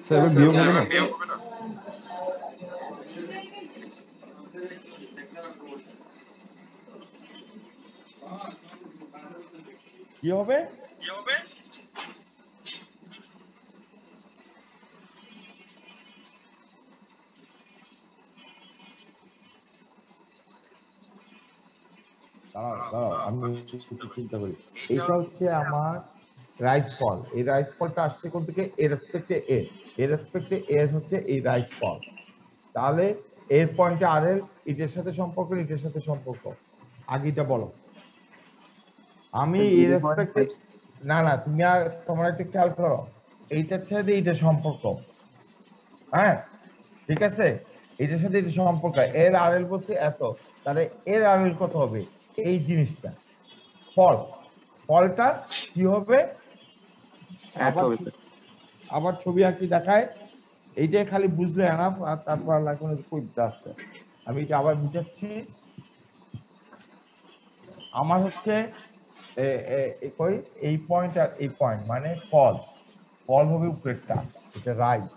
Seven বিয়োগ হবে না কি হবে দাঁড়াও দাঁড়াও আমি একটু চিন্তা করি এটা হচ্ছে আমার রাইস ফল এই রাইস ফলটা আসছে কোন থেকে এর রেসপেক্টে এ এর। রেসপেক্টে এর হচ্ছে এই রাইস ফল তাহলে এর পয়েন্টে আর এল এটার সাথে সম্পর্ক এটার সাথে সম্পর্ক। আগেটা বলো। আমি এর রেসপেক্টে না না তুমি আর তোমার একটু খেয়াল করো। এইটার সাথে এইটা সম্পর্ক। হ্যাঁ? ঠিক আছে? এটার সাথে এটা সম্পর্ক। এর আর এল বলছে এত। তাহলে এর আর এল কত হবে? এই জিনিসটা। ফল। ফলটা কি হবে? আবার ছবি আঁকি দেখায়। এইটাই খালি বুঝলে এনাফ আর তারপর আর লাগবে না আমি এটা আবার বুঝাচ্ছি আমার হচ্ছে এই পয়েন্ট আর এই পয়েন্ট মানে ফল। ফল হবে উপরেরটা এটা রাইট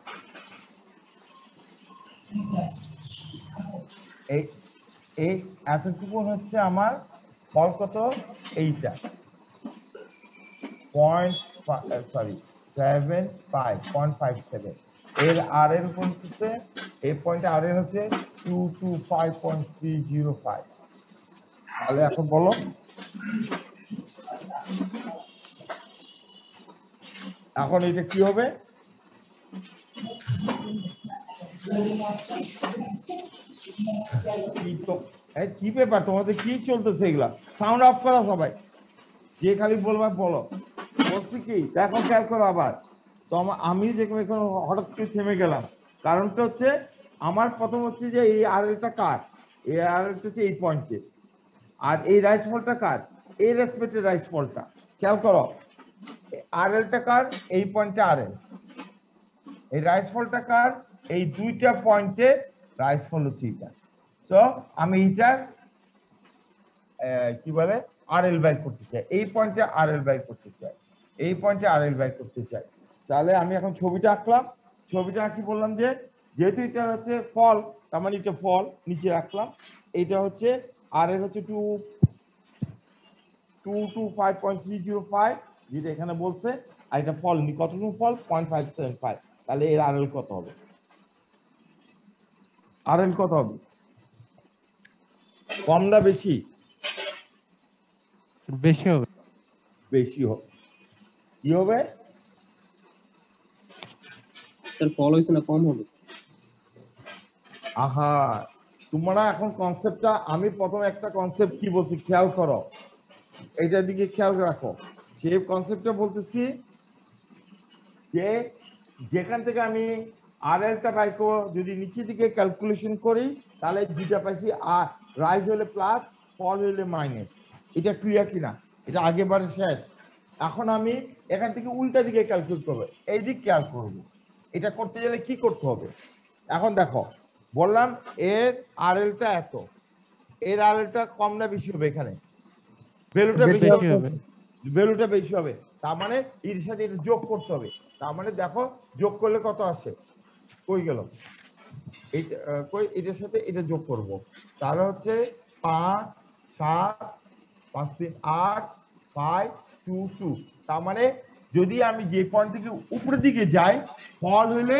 এই এই এতটুকু হচ্ছে আমার ফল কত? এইটা। Point sorry seven five point five seven এর আর এর বলতেছে এই পয়েন্ট আর এর হচ্ছে two two five point three zero five তাহলে এখন বলো। এখন এটা কি হবে? কি ব্যাপার? তোমাদের কি চলতেছে এগুলা? সাউন্ড অফ করা সবাই। যে খালি বলবা, বলো। বলছি কি? দেখো খেয়াল করো আবার। তো আমা- আমি যেরকম এখন হঠাৎ করে থেমে গেলাম। কারণটা হচ্ছে আমার প্রথম হচ্ছে যে এই আর এলটা কার? এই আর এলটা হচ্ছে এই পয়েন্টে আর এই রাইস ফলটা কার? এই রেসপেক্টের রাইস ফলটা খেয়াল করো আর এলটা কার? এই পয়েন্টে আর এল এই রাইস ফলটা কার? এই দুইটা পয়েন্টে রাইস ফল হচ্ছে এটা সো আমি এইটার আহ, কি বলে? আর এল বাই করতে চাই। এই পয়েন্টে আর এল বাই করতে চাই। এই পয়েন্টে আর এল বাই করতে চাই তাহলে আমি এখন ছবিটা আঁকলাম। ছবিটা আঁকি বললাম যে যেহেতু এটা হচ্ছে ফল তার মানে এটা ফল নিচে রাখলাম। এটা হচ্ছে আর এর হচ্ছে two two two five point three zero five যেটা এখানে বলছে। আর এটা ফল নি কতটুকু fall? Point five seven five তাহলে এর আর এল কত হবে? আর এল কত হবে? কম না বেশি? বেশি হবে। বেশি হবে। কি হবে? তার ফল হয়েছে না কম হবে? আহা তোমরা এখন কনসেপ্টটা আমি প্রথম একটা কনসেপ্ট কি বলছি খেয়াল করো। এটার দিকে খেয়াল রাখো। সেই কনসেপ্টটা বলতেছি যে যেখান থেকে আমি আর এলটা পাই যদি নিচের দিকে ক্যালকুলেশন করি তাহলে যেটা পাইছি আর রাইজ হলে প্লাস ফল হলে মাইনাস এটা ক্লিয়ার কিনা? এটা আগেবারে শেষ। এখন আমি এখান থেকে উল্টা দিকে ক্যালকুলেট করব। এই দিক খেয়াল করব। এটা করতে গেলে কি করতে হবে? এখন দেখো বললাম এর আর এলটা এত। এর আর এলটা কম না বেশি হবে এখানে? ভ্যালুটা বেশি হবে। ভ্যালুটা বেশি হবে। তার মানে এর সাথে এটা যোগ করতে হবে। তার মানে দেখো যোগ করলে কত আসে? কই গেল? কই? এটার সাথে এটা যোগ করব। তাহলে হচ্ছে পাঁচ সাত পাঁচ তিন আট ফাইভ টু টু। তার মানে যদি আমি যে পয়েন্ট থেকে উপরের দিকে যাই ফল হইলে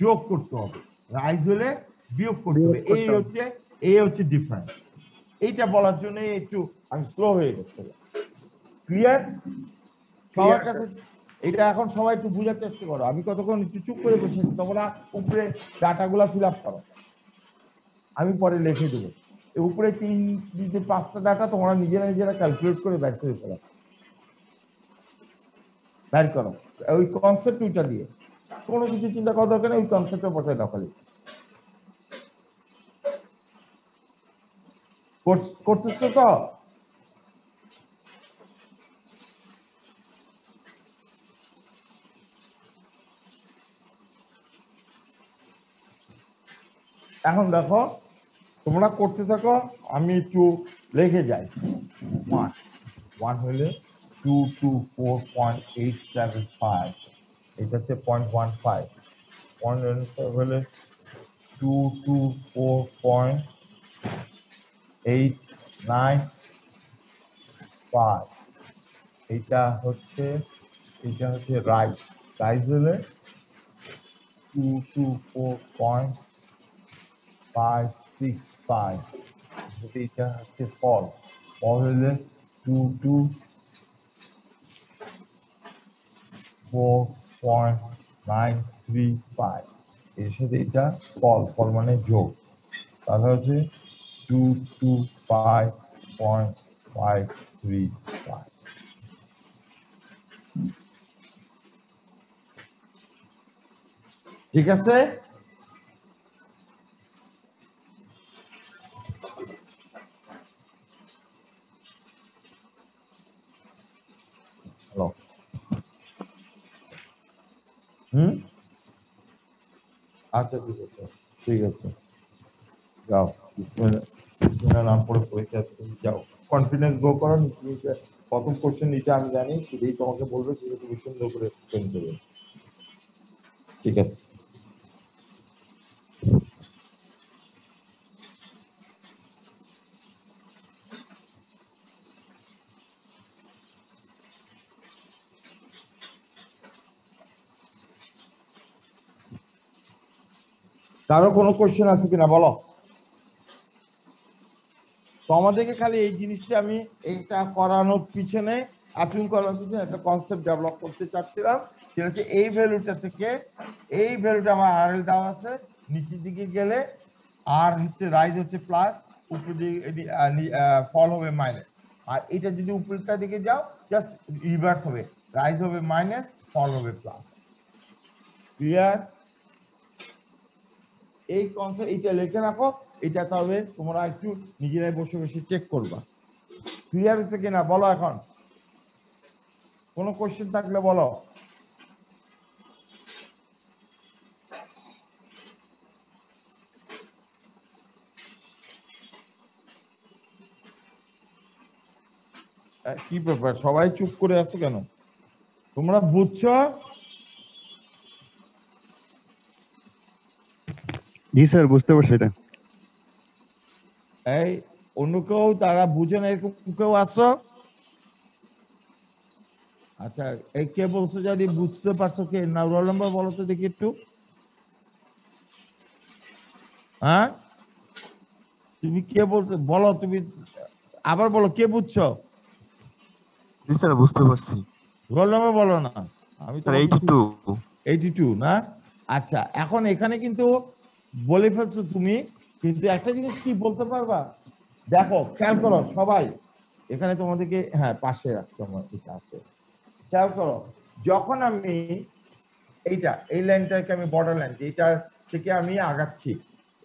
যোগ করতে হবে রাইজ হলে বিয়োগ করতে হবে। এই হচ্ছে এই হচ্ছে ডিফারেন্স এইটা বলার জন্য একটু আমি স্লো হয়ে গেছে। ক্লিয়ার সবার কাছে এটা এখন সবাই একটু বোঝার চেষ্টা করো। আমি কতক্ষণ একটু চুপ করে বসে তোমরা উপরে ডাটাগুলা ফিল আপ করো। আমি পরে লিখে দেবো। উপরে তিন পাঁচটা ডাটা তোমরা নিজেরা নিজেরা ক্যালকুলেট করে বের করে ফেলো বের করো। ওই কনসেপ্ট ওইটা দিয়ে। কোনো কিছু চিন্তা করা দরকার নেই, ওই কনসেপ্টে বসায় দাও খালি। করতেছ তো? এখন দেখো, তোমরা করতে থাকো, আমি একটু লেগে যাই। ওয়ান ওয়ান হইলে 224.875 এটা হচ্ছে point one five point one five হলে two two four point eight nine পাঁচ এটা হচ্ছে এটা হচ্ছে রাইস রাইস হলে two two four point five six five এটা হচ্ছে ফল ফল হলে two two four nine three five এর সাথে এটা ফল ফল মানে যোগ। তাহলে হচ্ছে two two five point five three five ঠিক আছে? হুম? আচ্ছা ঠিক আছে ঠিক আছে। যাও বিসমিল্লাহ নাম পড়ে পরীক্ষা তুমি যাও কনফিডেন্স গ্রো করো প্রথম কোশ্চেন এটা আমি জানি, সেটাই তোমাকে বলবে, সেটা তুমি সুন্দর করে এক্সপ্লেন করবে। ঠিক আছে। কারও কোনো কোয়েশ্চেন আছে কিনা বলো? তো আমাদেরকে খালি এই জিনিসটা আমি এটা করানোর পিছনে আপিং করার পিছনে একটা কনসেপ্ট ডেভেলপ করতে চাচ্ছিলাম, সেটা হচ্ছে এই ভ্যালুটা থেকে, এই ভ্যালুটা আমার আর এল দেওয়া আছে, নিচের দিকে গেলে আর হচ্ছে রাইজ হচ্ছে প্লাস উপর দিকে ফল হবে মাইনাস আর এটা যদি উপরটা দিকে যাও জাস্ট রিভার্স হবে রাইজ হবে মাইনাস ফল হবে প্লাস ক্লিয়ার এই কনসেপ্ট এইটা লিখে রাখো এটা তবে তোমরা একটু নিজেরাই বসে বসে চেক করবা। ক্লিয়ার হচ্ছে কিনা বলো এখন। কোনো কোশ্চেন থাকলে বলো। কি ব্যাপার? সবাই চুপ করে আছো কেন? তোমরা বুঝছ? জি স্যার বুঝতে পারছি এটা। এই অন্য কেউ তারা বুঝে না এরকম কেউ আসো আচ্ছা এই কে বলছো জানি বুঝতে পারছ কে? না রোল নাম্বার বলো তো দেখি একটু। হ্যাঁ? তুমি কে বলছো? বলো তুমি আবার বলো কে বুঝছ? জি স্যার বুঝতে পারছি। রোল নাম্বার বলো না। আমি তো sir eighty two. Eighty two না? আচ্ছা এখন এখানে কিন্তু বলে ফেলছো তুমি, কিন্তু একটা জিনিস কি বলতে পারবা? দেখো, খেয়াল করো সবাই, এখানে তোমাদেরকে হ্যাঁ পাশে রাখছো আমার, এটা আছে। খেয়াল করো, যখন আমি এইটা, এই লাইনটাকে আমি বর্ডার লাইন এইটার থেকে আমি আগাচ্ছি,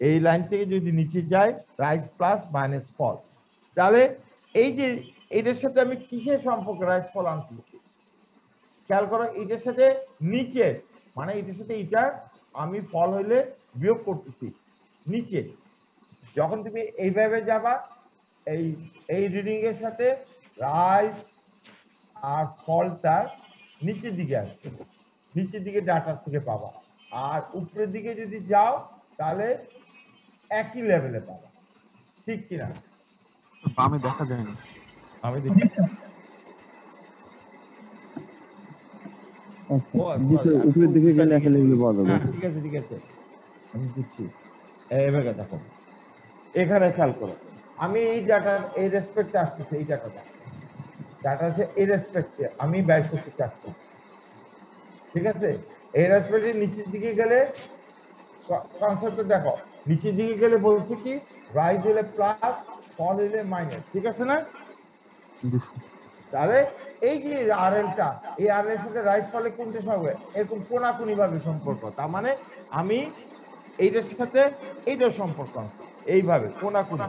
এই লাইন থেকে যদি নিচে যাই রাইস প্লাস মাইনাস ফল তাহলে এই যে, এটার সাথে আমি কিসের সম্পর্ক? রাইস ফল আনতেছি খেয়াল করো, এটার সাথে নিচে মানে এটার সাথে এটা আমি ফল হইলে বিয়োগ করতেছি। নিচে। যখন তুমি এইভাবে যাবা এই এই রিডিং এর সাথে রাইস আর ফলটা নিচের দিকে আসবে। নিচের দিকে ডাটার থেকে পাবা। আর উপরের দিকে যদি যাও তাহলে একই লেভেলে পাবা। ঠিক কিনা? বামে দেখা যায় না। আমি দেখি। স্যার। উপরের দিকে গেলে এগুলো পাওয়া যাবে। হ্যাঁ, ঠিক আছে ঠিক আছে। আমি দিচ্ছি। এভাবে দেখো এখানে খেয়াল করো আমি এই ডাটা এই রেসপেক্টে আসতেছে এই ডাটাটা। ডাটা আছে এই রেসপেক্টে আমি ব্যয় করতে চাচ্ছি। ঠিক আছে? এই রেসপেক্টে নিচের দিকে গেলে কনসেপ্টটা দেখো নিচের দিকে গেলে বলছে কি রাইজ হলে প্লাস ফল হলে মাইনাস ঠিক আছে না? তাহলে এই যে আর এলটা এই আর এর সাথে রাইস ফলে কোনটা সঙ্গে এরকম কোনাকুনি ভাবে সম্পর্ক তার মানে আমি এইটার সাথে এইটার সম্পর্ক আছে। এইভাবে কোনাকুনি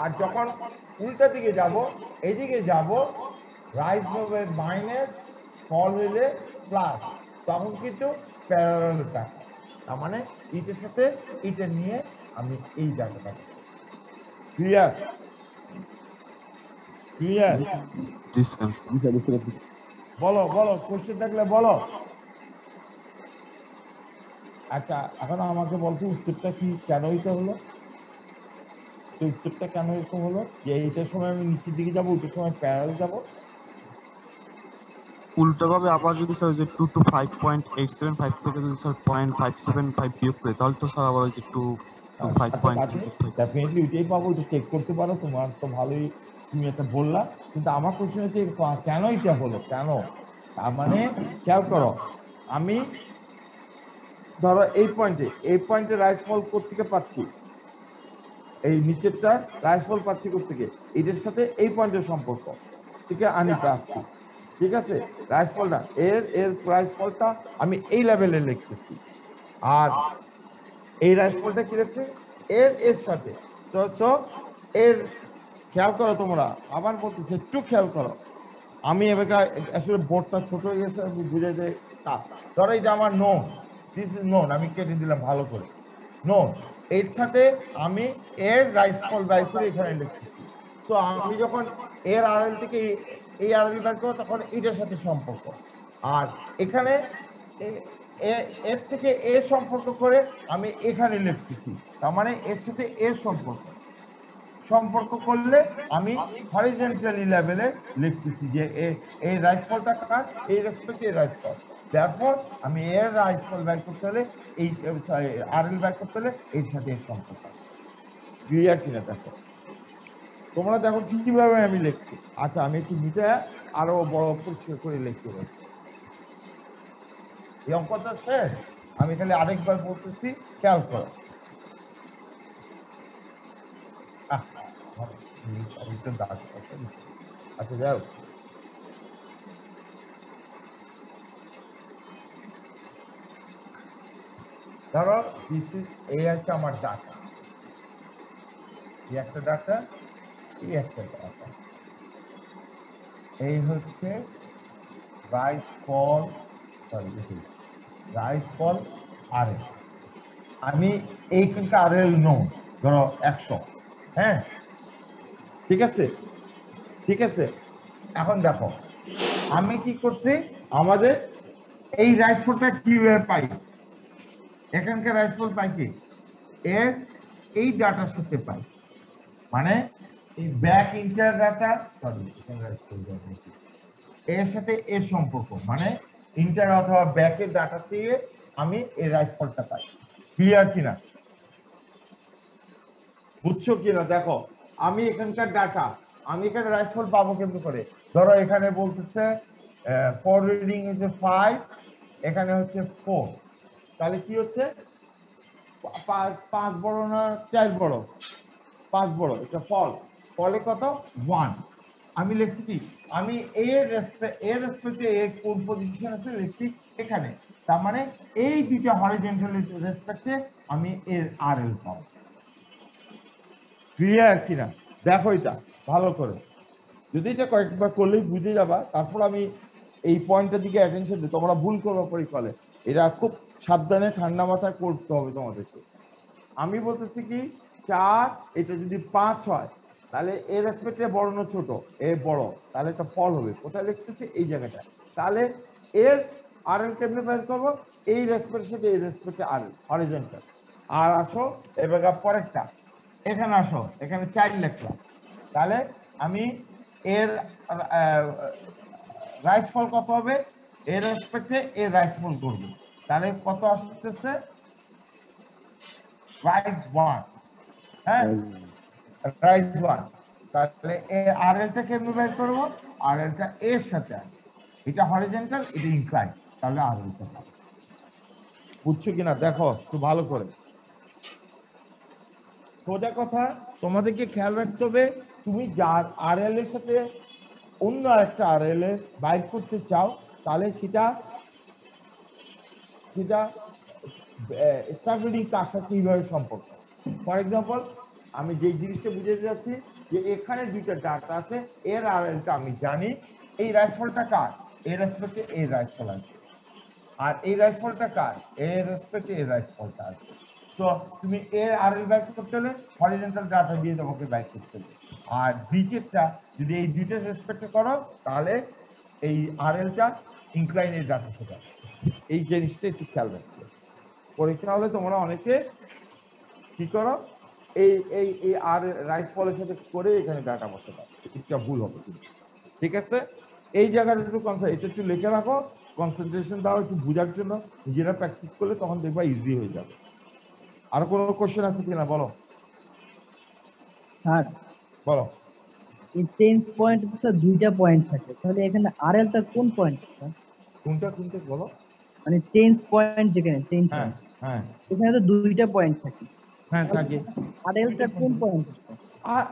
আর যখন উল্টা দিকে যাব এইদিকে যাব রাইস হবে মাইনাস ফল হইলে প্লাস তখন কিন্তু প্যারাল ডাটা তার মানে এইটার সাথে এইটা নিয়ে আমি এই ডাটাটা ক্লিয়ার ক্লিয়ার বলো বলো কোশ্চেন থাকলে বলো। আচ্ছা এখন আমাকে বলতো উত্তরটা কি কেন এটা হলো? তো উত্তরটা কেন এরকম হলো? যে এইটার সময় আমি নিচের দিকে যাব ওইটার সময় প্যারাল যাব। উল্টোভাবে আবার যদি স্যার যে two two five point eight seven five থেকে যদি sir point five seven five বিয়োগ করে তাহলে তো স্যার আবার ওই যে টু ফাইভ পয়েন্ট ডেফিনেটলি ওইটাই পাবো ওইটা চেক করতে পারো তোমার তো ভালোই তুমি এটা বললা। কিন্তু আমার কোশ্চেন হচ্ছে কেন এটা হলো? কেন? তার মানে খেয়াল করো আমি ধরো এই পয়েন্টে এই পয়েন্টে রাইস ফল কোথেকে পাচ্ছি? এই নিচেরটা রাইস ফল পাচ্ছি কোথেকে এটার সাথে এই পয়েন্টের সম্পর্ক। থেকে আনি পাচ্ছি। ঠিক আছে? রাইস ফলটা এর এর রাইস ফলটা আমি এই লেভেলে লিখতেছি। আর এই রাইস ফলটা কি লিখছে? এর এর সাথে। তো এর খেয়াল করো তোমরা। আবার বলতেছে, একটু খেয়াল করো। আমি এবার আসলে বোর্ডটা ছোট হয়ে গেছে, আমি বুঝাইতে টাফ ধরো এটা আমার নোন দিস ইজ নোন আমি কেটে দিলাম ভালো করে। নোন এর সাথে আমি এর রাইস ফল বাই করে এখানে লিখতেছি। সো আমি যখন এর আরএল থেকে এই- আরএল বাই করব, তখন এটার সাথে সম্পর্ক। আর এখানে এ- এ- এর থেকে এর সম্পর্ক করে আমি এখানে লিখতেছি। তার মানে এর সাথে এর সম্পর্ক। সম্পর্ক করলে আমি হরিজেন্টালি লেভেলে লিখতেছি যে এ- এই রাইসফলটা কার? এই রেসপেক্টে এই রাইসফল তারপর আমি এর রাইসফল ব্যাক করতে হলে এই আর এল ব্যাক করতে হলে এর সাথে এর সম্পর্ক ক্লিয়ার কিনা দেখো? তোমরা দেখো কীভাবে আমি লিখছি। আচ্ছা আমি একটু মিটা আরও বড় পরিষ্কার করে লিখতে পারি এই অঙ্কটা শেষ? আমি খালি আরেকবার বলতেছি, খেয়াল করো। আচ্ছা যাই হোক। ধরো দিস ইজ এই হচ্ছে আমার ডাটা এই একটা ডাটা এই একটা ডাটা এই হচ্ছে rise fall sorry rise fall আর আমি এইখানটা আর এল নো ধরো একশো। হ্যাঁ? ঠিক আছে? ঠিক আছে? এখন দেখো, আমি কি করছি? আমাদের এই রাইস ফলটা কীভাবে পাই। এখানকার রাইস ফল পাই কি? এর এই ডাটার সাথে পাই। মানে এই ব্যাক ইন্টার ডাটা সরি এর সাথে এর সম্পর্ক মানে ইন্টার অথবা ব্যাকের ডাটা থেকে আমি এই রাইস ফলটা পাই। ক্লিয়ার কিনা? বুঝছ কিনা? দেখো, আমি এখানকার ডাটা আমি এখানে রাইস ফল পাবো কিন্তু করে? ধরো এখানে বলতেছে ফর রিডিং হচ্ছে ফাইভ এখানে হচ্ছে ফোর তাহলে কি হচ্ছে? পাঁচ বড় না চার বড়? পাঁচ বড়, এটা ফল। ফলে কত? ওয়ান আমি লিখছি কি? আমি এর এর রেসপেক্টে এর কোন পজিশন আছে লিখছি এখানে। তার মানে এই দুইটা হরিজেন্টাল রেসপেক্টে আমি এর আর এল পাবো ক্লিয়ার আছি না দেখো এটা, ভালো করে। যদি এটা কয়েকবার করলেই বুঝে যাবা, তারপর আমি এই পয়েন্টের দিকে অ্যাটেনশন দিই। তোমরা ভুল করব পরিকলে এটা খুব সাবধানে ঠান্ডা মাথায় করতে হবে তোমাদেরকে। আমি বলতেছি কি, চার, এটা যদি পাঁচ হয়, তাহলে এর রেসপেক্টে বড় না ছোট? এ বড়। তাহলে একটা ফল হবে। কোথায় লিখতেছি এই জায়গাটা তাহলে এর আর এল কেমনে বের করব? এই রেসপেক্টের সাথে এই রেসপেক্টে আর এল হরিজেন্টাল আর আসো, এবার পরেরটা। এখানে আসো, এখানে চার লেখলাম। তাহলে আমি এর রাইস ফল কত হবে? এর রেসপেক্টে এর রাইস ফল করব। তাহলে কত আসতেছে? রাইস ওয়ান হ্যাঁ? রাইস ওয়ান তাহলে এ আর এলটা কেমনি বের করব? আর এলটা এর সাথে আছে। এটা হরিজেন্টাল এটা ইনক্লাইন তাহলে আর এলটা পাবো। বুঝছ কিনা? দেখো একটু ভালো করে। সোজা কথা তোমাদেরকে খেয়াল রাখতে হবে তুমি যার আর এল এর সাথে অন্য একটা আর এল এ বাইর করতে চাও তাহলে সেটা সেটা স্টাফ রিডিং তার সাথে কীভাবে সম্পর্ক। ফর এক্সাম্পল আমি যে জিনিসটা বুঝাতে যাচ্ছি যে এখানে দুইটা ডাটা আছে, এর আর এলটা আমি জানি, এই রাইসফলটা কার? এর রেসপেক্টে এই রাইসফল আছে। আর এই রাইসফলটা কার? এর রেসপেক্টে এই রাইসফলটা আছে। তো তুমি এর আর এল ব্যাক করতে হলে হরিজেন্টাল ডাটা দিয়ে তোমাকে ব্যাক করতে হবে। আর বিচেরটা যদি এই দুইটা রেসপেক্টে করো, তাহলে এই আর এলটা ইনক্লাইনের ডাটা সেটা। এই জিনিসটা একটু খেয়াল রাখতে হবে। পরীক্ষা হলে তোমরা অনেকে কি করো এই এই এই আর রাইস ফলের সাথে করে এখানে ডাটা বসে দাও এটা ভুল হবে। ঠিক আছে? এই জায়গাটা একটু এটা একটু লিখে রাখো কনসেন্ট্রেশন দাও একটু বোঝার জন্য। নিজেরা প্র্যাকটিস করলে তখন দেখবা ইজি হয়ে যাবে। আর কোনো কোশ্চেন আছে কিনা বলো? হ্যাঁ। বলো। এই চেঞ্জ পয়েন্ট তো স্যার দুইটা পয়েন্ট থাকে। তাহলে এখানে আর এলটা কোন পয়েন্ট স্যার কোনটা কোনটা বলো? মানে চেঞ্জ পয়েন্ট যেখানে চেঞ্জ হ্যাঁ হ্যাঁ। এখানে তো দুইটা পয়েন্ট থাকে। হ্যাঁ থাকে। আর এলটা কোন পয়েন্ট স্যার আর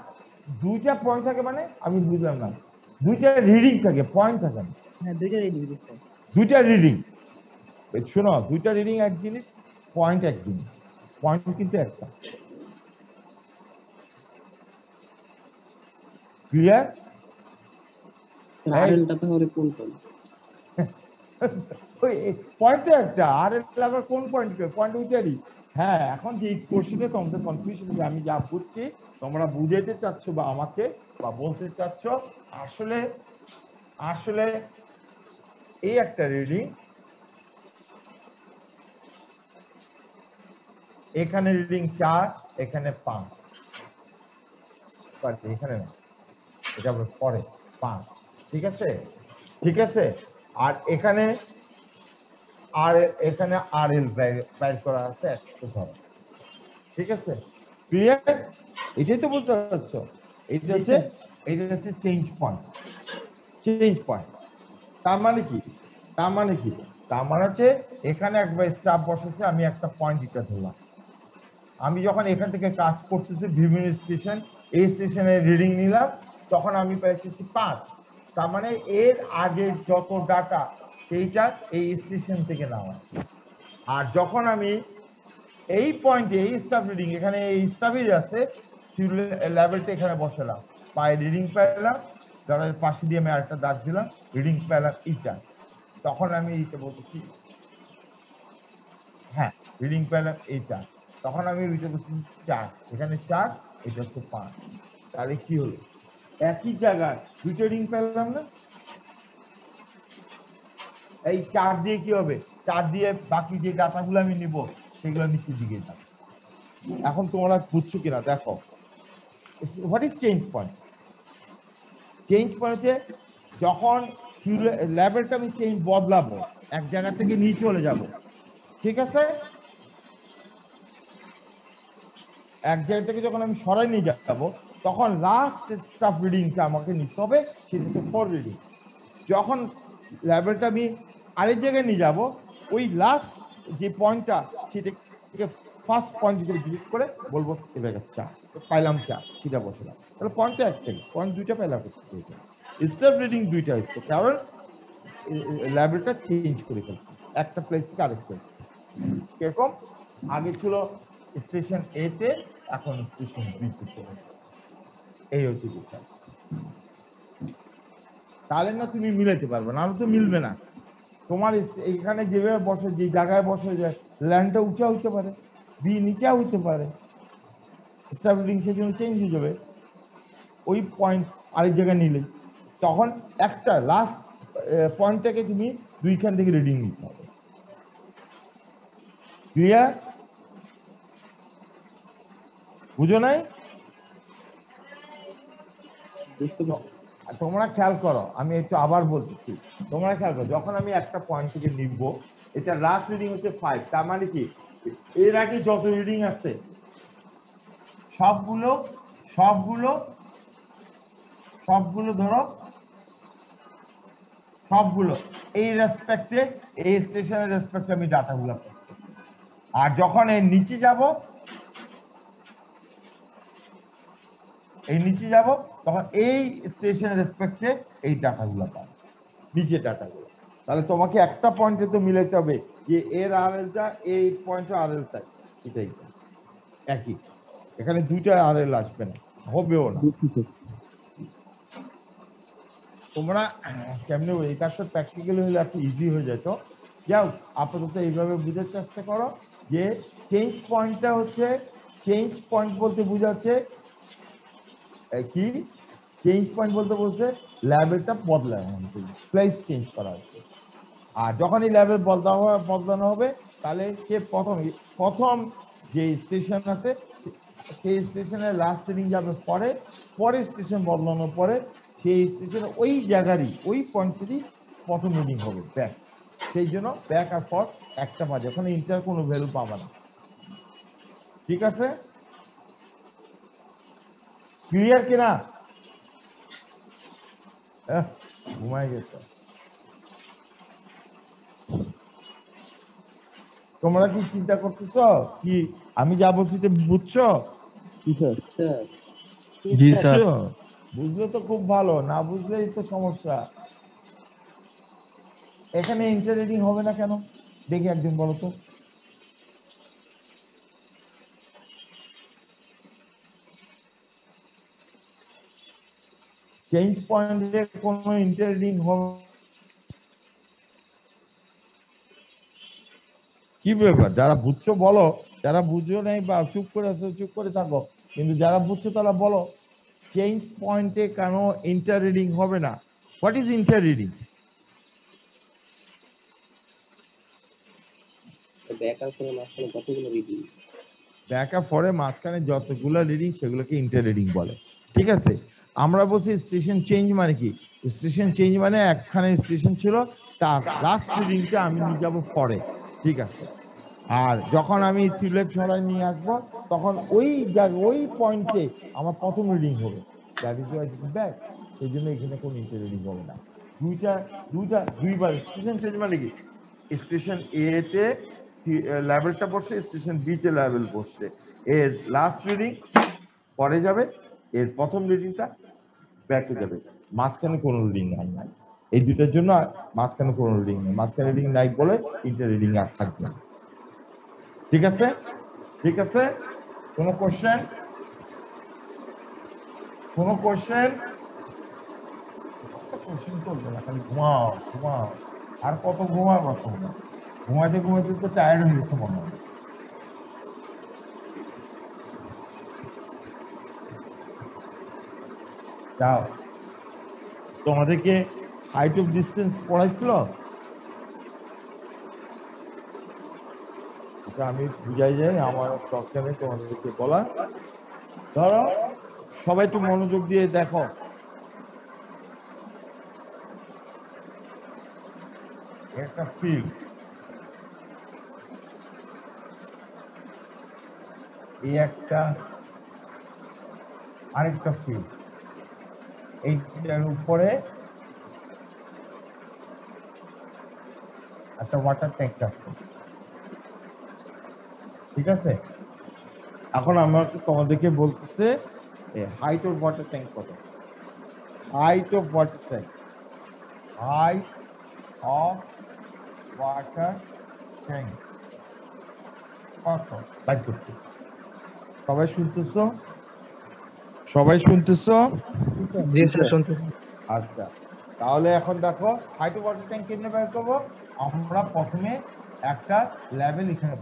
দুইটা পয়েন্ট থাকে মানে আমি বুঝলাম না। দুইটা রিডিং থাকে পয়েন্ট থাকে। হ্যাঁ দুইটা রেডি স্যার দুইটা রিডিং শোনো দুইটা রিডিং এক জিনিস পয়েন্ট এক জিনিস। পয়েন্ট কিন্তু একটা। ক্লিয়ার? আর তাহলে কোন কোন পয়েন্ট তো একটা। আর আবার কোন পয়েন্ট পয়েন্ট উইটারই হ্যাঁ এখন যে কোশ্চেনে তোমাদের কনফিউশন আমি যা বুঝছি তোমরা বুঝাইতে চাচ্ছ বা আমাকে বা বলতে চাচ্ছ আসলে আসলে এই একটা রিডিং এখানে রিডিং চার এখানে পাঁচ। এখানে না। এটা আবার পরে, পাঁচ। ঠিক আছে? ঠিক আছে? আর এখানে আর এখানে আর এল বাইর করা আছে একশো ধরো। ঠিক আছে? ক্লিয়ার এটাই তো বলতে চাচ্ছ। এইটা হচ্ছে এইটা হচ্ছে চেঞ্জ পয়েন্ট চেঞ্জ পয়েন্ট তার মানে কি? তার মানে কি? তার মানে হচ্ছে, এখানে একবার স্টাফ বসেছে আমি একটা পয়েন্ট এটা ধরলাম। আমি যখন এখান থেকে কাজ করতেছি বিভিন্ন স্টেশন এই স্টেশনে রিডিং নিলাম তখন আমি পাইতেছি পাঁচ। তার মানে এর আগে যত ডাটা সেইটা এই স্টেশন থেকে নেওয়া। আর যখন আমি এই পয়েন্টে এই স্টাফ রিডিং এখানে এই স্টাফই আছে লেভেলটা এখানে বসালাম। পায়ে রিডিং পেলাম ধরেন পাশে দিয়ে আমি আরেকটা দাগ দিলাম রিডিং পেলাম এইটা তখন আমি এইটা বলতেছি হ্যাঁ রিডিং পেলাম এইটা তখন আমি ওইটা বলতেছি চার। এখানে চার, এটা হচ্ছে পাঁচ। তাহলে কি হলো? একই জায়গায়। দুটো রিং পেলাম না? এই চার দিয়ে কি হবে? চার দিয়ে বাকি যে ডাটাগুলো আমি নিব, সেগুলো নিচের দিকে যাবে। এখন তোমরা বুঝছ কিনা? দেখো। What is change point change point হচ্ছে যখন লেভেলটা আমি চেঞ্জ বদলাবো, এক জায়গা থেকে নিয়ে চলে যাব। ঠিক আছে? এক জায়গা থেকে যখন আমি সরাই নিয়ে যাব তখন লাস্ট স্টাফ রিডিংটা আমাকে নিতে হবে সেটা হচ্ছে ফোর রিডিং যখন লেভেলটা আমি আরেক জায়গায় নিয়ে যাব, ওই লাস্ট যে পয়েন্টটা সেটাকে ফার্স্ট পয়েন্ট হিসেবে ডিলিট করে বলব এবার চা, পাইলাম চা, সেটা বসলাম। তাহলে পয়েন্টটা একটাই পয়েন্ট দুইটা পাইলাম। স্টাফ রিডিং দুইটা হচ্ছে কারণ লেভেলটা চেঞ্জ করে ফেলছে, একটা প্লেস থেকে আরেক প্লেস কীরকম? আগে ছিল স্টেশন এতে এখন স্টেশন বি তে। চলে। এই হচ্ছে ডিফারেন্স তাহলে না তুমি মিলাইতে পারবে না তো মিলবে না। তোমার এখানে যেভাবে বসে, যে জায়গায় বসে যায় ল্যান্ডটা উঁচা হইতে পারে, বি নিচা হইতে পারে, স্টাবলিং সেই জন্য চেঞ্জ হয়ে যাবে। ওই পয়েন্ট আরেক জায়গায় নিলে। তখন একটা লাস্ট পয়েন্টটাকে তুমি দুইখান থেকে রিডিং নিতে হবে। ক্লিয়ার বুঝো নাই? তোমরা খেয়াল করো, আমি একটু আবার বলতেছি। তোমরা খেয়াল করো, যখন আমি একটা পয়েন্ট থেকে নিব, এটা লাস্ট রিডিং হচ্ছে ফাইভ তার মানে কি? এর আগে যত রিডিং আছে, সবগুলো সবগুলো সবগুলো ধরো, সবগুলো, এই রেসপেক্টে এই স্টেশনের রেসপেক্টে আমি ডাটাগুলো পাচ্ছি আর যখন এর নিচে যাব, এই নিচে যাব তখন এই স্টেশন রেসপেক্টে এই ডাটাগুলো পাবো নিচে ডাটাগুলো তাহলে তোমাকে একটা পয়েন্টে তো মিলাইতে হবে যে এর আর এলটা এই পয়েন্টে আর এল তাই, সেটাই একই। এখানে দুইটা আর এল আসবে না, হবেও না। তোমরা কেমনি এই কাজটা প্র্যাকটিক্যালি হলে একটু ইজি হয়ে যেত যাও, আপাতত এইভাবে বুঝার চেষ্টা করো যে চেঞ্জ পয়েন্টটা হচ্ছে চেঞ্জ পয়েন্ট বলতে বোঝাচ্ছে কি চেঞ্জ পয়েন্ট বলতে বলছে লেভেলটা বদলানো হয়েছে প্লেস চেঞ্জ করা হয়েছে। আর যখন এই লেভেল বদলানো বদলানো হবে, তাহলে সে প্রথম প্রথম যে স্টেশন আছে সেই স্টেশনের লাস্ট রিডিং যাবে পরে পরে স্টেশন বদলানোর পরে, সেই স্টেশনে ওই জায়গারই, ওই পয়েন্টেরই প্রথম রিডিং হবে ব্যাক সেই জন্য ব্যাক আর ফর একটা বাজে ওখানে ইন্টার কোনো ভ্যালু পাবে না। ঠিক আছে? ক্লিয়ার কিনা? ঘুমাই গেছে। তোমরা কি চিন্তা করতেছ? কি আমি যা বলছি বুঝছ? কি স্যার। স্যার জি স্যার। বুঝছ? বুঝলে তো খুব ভালো না বুঝলেই তো সমস্যা। এখানে ইন্টারেডিং হবে না কেন? দেখি একজন বলো তো। চেঞ্জ পয়েন্টে কোনো ইন্টারেডিং হবে কি ব্যাপার? যারা বুঝছ বলো যারা বুঝছ নাই বা চুপ করে আছো চুপ করে থাকো। কিন্তু যারা বুঝছ তারা বলো চেঞ্জ পয়েন্টে কেন ইন্টার রিডিং হবে না? What is inter reading backup ফরে মাঝখানে যতগুলো রিডিং সেগুলোকে ইন্টার রিডিং বলে। ঠিক আছে? আমরা বলছি স্টেশন চেঞ্জ মানে কি? স্টেশন চেঞ্জ মানে একখানে স্টেশন ছিল, তার লাস্ট রিডিংটা আমি নিয়ে যাব ফরে ঠিক আছে? আর যখন আমি সিলেট ছড়ায় নিয়ে আসব, তখন ওই ওই পয়েন্টে আমার প্রথম রিডিং হবে। ব্যাক সেই জন্য এখানে কোনো ইন্টার রিডিং হবে না। দুইটা দুইটা, দুইবার স্টেশন চেঞ্জ মানে কি? স্টেশন এ তে লেভেলটা পড়ছে স্টেশন বি তে লেভেল পড়ছে এর লাস্ট রিডিং পরে যাবে। এর প্রথম রিডিংটা ব্যাকে যাবে মাঝখানে কোনো রিডিং নাই নাই। এই দুটার জন্য মাঝখানে কোনো রিডিং নেই। মাঝখানে রিডিং নাই বলে ইন্টার রিডিং আর থাকবে না। ঠিক আছে? ঠিক আছে? কোনো কোশ্চেন কোনো কোশ্চেন ঘুমাও ঘুমাও। আর কত ঘুমাবো ঘুমাতে ঘুমাতে তো টায়ার্ড হয়ে গেছে মনে হয়। যাও। তোমাদেরকে হাইট অফ ডিস্টেন্স পড়াইছিল? আচ্ছা আমি বুঝাই যাই, আমার টকটানে তোমাদেরকে বলা ধরো, সবাই একটু মনোযোগ দিয়ে দেখো। একটা ফিল্ড এই একটা, আরেকটা ফিল্ড এইটার উপরে একটা ওয়াটার ট্যাঙ্ক আছে। ঠিক আছে? এখন আমাকে তোমাদেরকে বলতেছে হাইট অফ ওয়াটার ট্যাঙ্ক কত? Height of water tank height of water tank কত? সবাই শুনতেছো? সবাই শুনতেছো? আচ্ছা। তাহলে এখন দেখো অফ ওয়াটার ট্যাঙ্ক করব? আমরা প্রথমে একটা লেভেল এখানে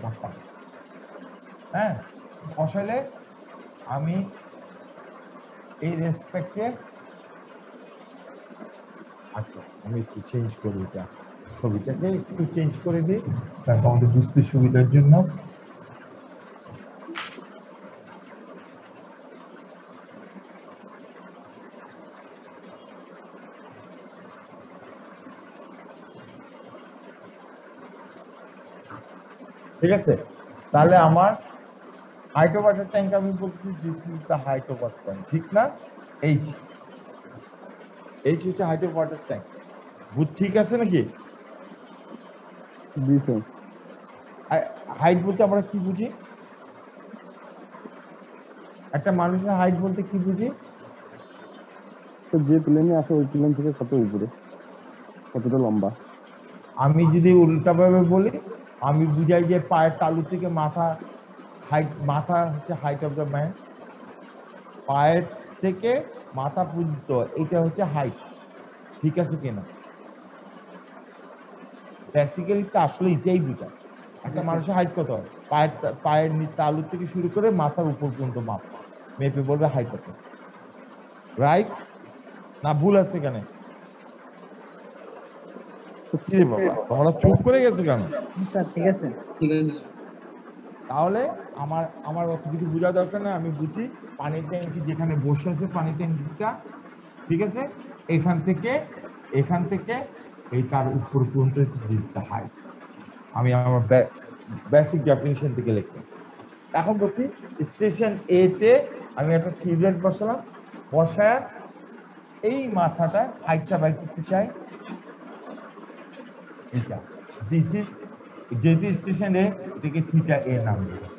হ্যাঁ? বসালে আমি এই রেসপেক্টে আচ্ছা আমি একটু চেঞ্জ করি এটা ছবিটাকে একটু চেঞ্জ করে দিই, তারপর আমাদের বুঝতে সুবিধার জন্য ঠিক আছে? তাহলে আমার হাইট ওয়াটার ট্যাঙ্ক আমি বলছি this is the height tank ঠিক না? এইচ এইচ হচ্ছে হাইট ওয়াটার ট্যাঙ্ক বুঝ ঠিক আছে নাকি? হাইট বলতে আমরা কি বুঝি? একটা মানুষের হাইট বলতে কি বুঝি? তো যে প্লেনে আসে ওই প্লেন থেকে কত উপরে? কতটা লম্বা? আমি যদি উল্টাভাবে বলি আমি বুঝাই যে পায়ের তালু থেকে মাথা হাইট মাথা হচ্ছে হাইট অফ দ্য ম্যান পায়ের থেকে মাথা পর্যন্ত, এটা হচ্ছে হাইট ঠিক আছে কিনা? বেসিক্যালি তো আসলে এটাই বুঝায়। একটা মানুষের হাইট কত হয়? পায়ের পায়ের তালু থেকে শুরু করে মাথার উপর পর্যন্ত মাপ। মেপে বলবে হাইট কত। রাইট না ভুল আছে তো কি বাবা। তোমরা চুপ করে গেছো কেন? স্যার ঠিক আছে। ঠিক আছে। তাহলে আমার আমার অত কিছু বোঝা দরকার নেই আমি বুঝি পানির ট্যাঙ্কি যেখানে বসে আছে পানির ট্যাঙ্কিটা ঠিক আছে? এখান থেকে এখান থেকে এই তার উপর পর্যন্ত জিনিসটা হাই। আমি আমার বেসিক ডেফিনেশন থেকে লিখলাম। এখন বলছি স্টেশন এ তে আমি একটা টিউবলাইট বসালাম বসায় এই মাথাটা হাইটটা বাই করতে চাই। এটা দিস ইজ যেহেতু স্টেশন এ, এটাকে থিটা এ নাম দিলাম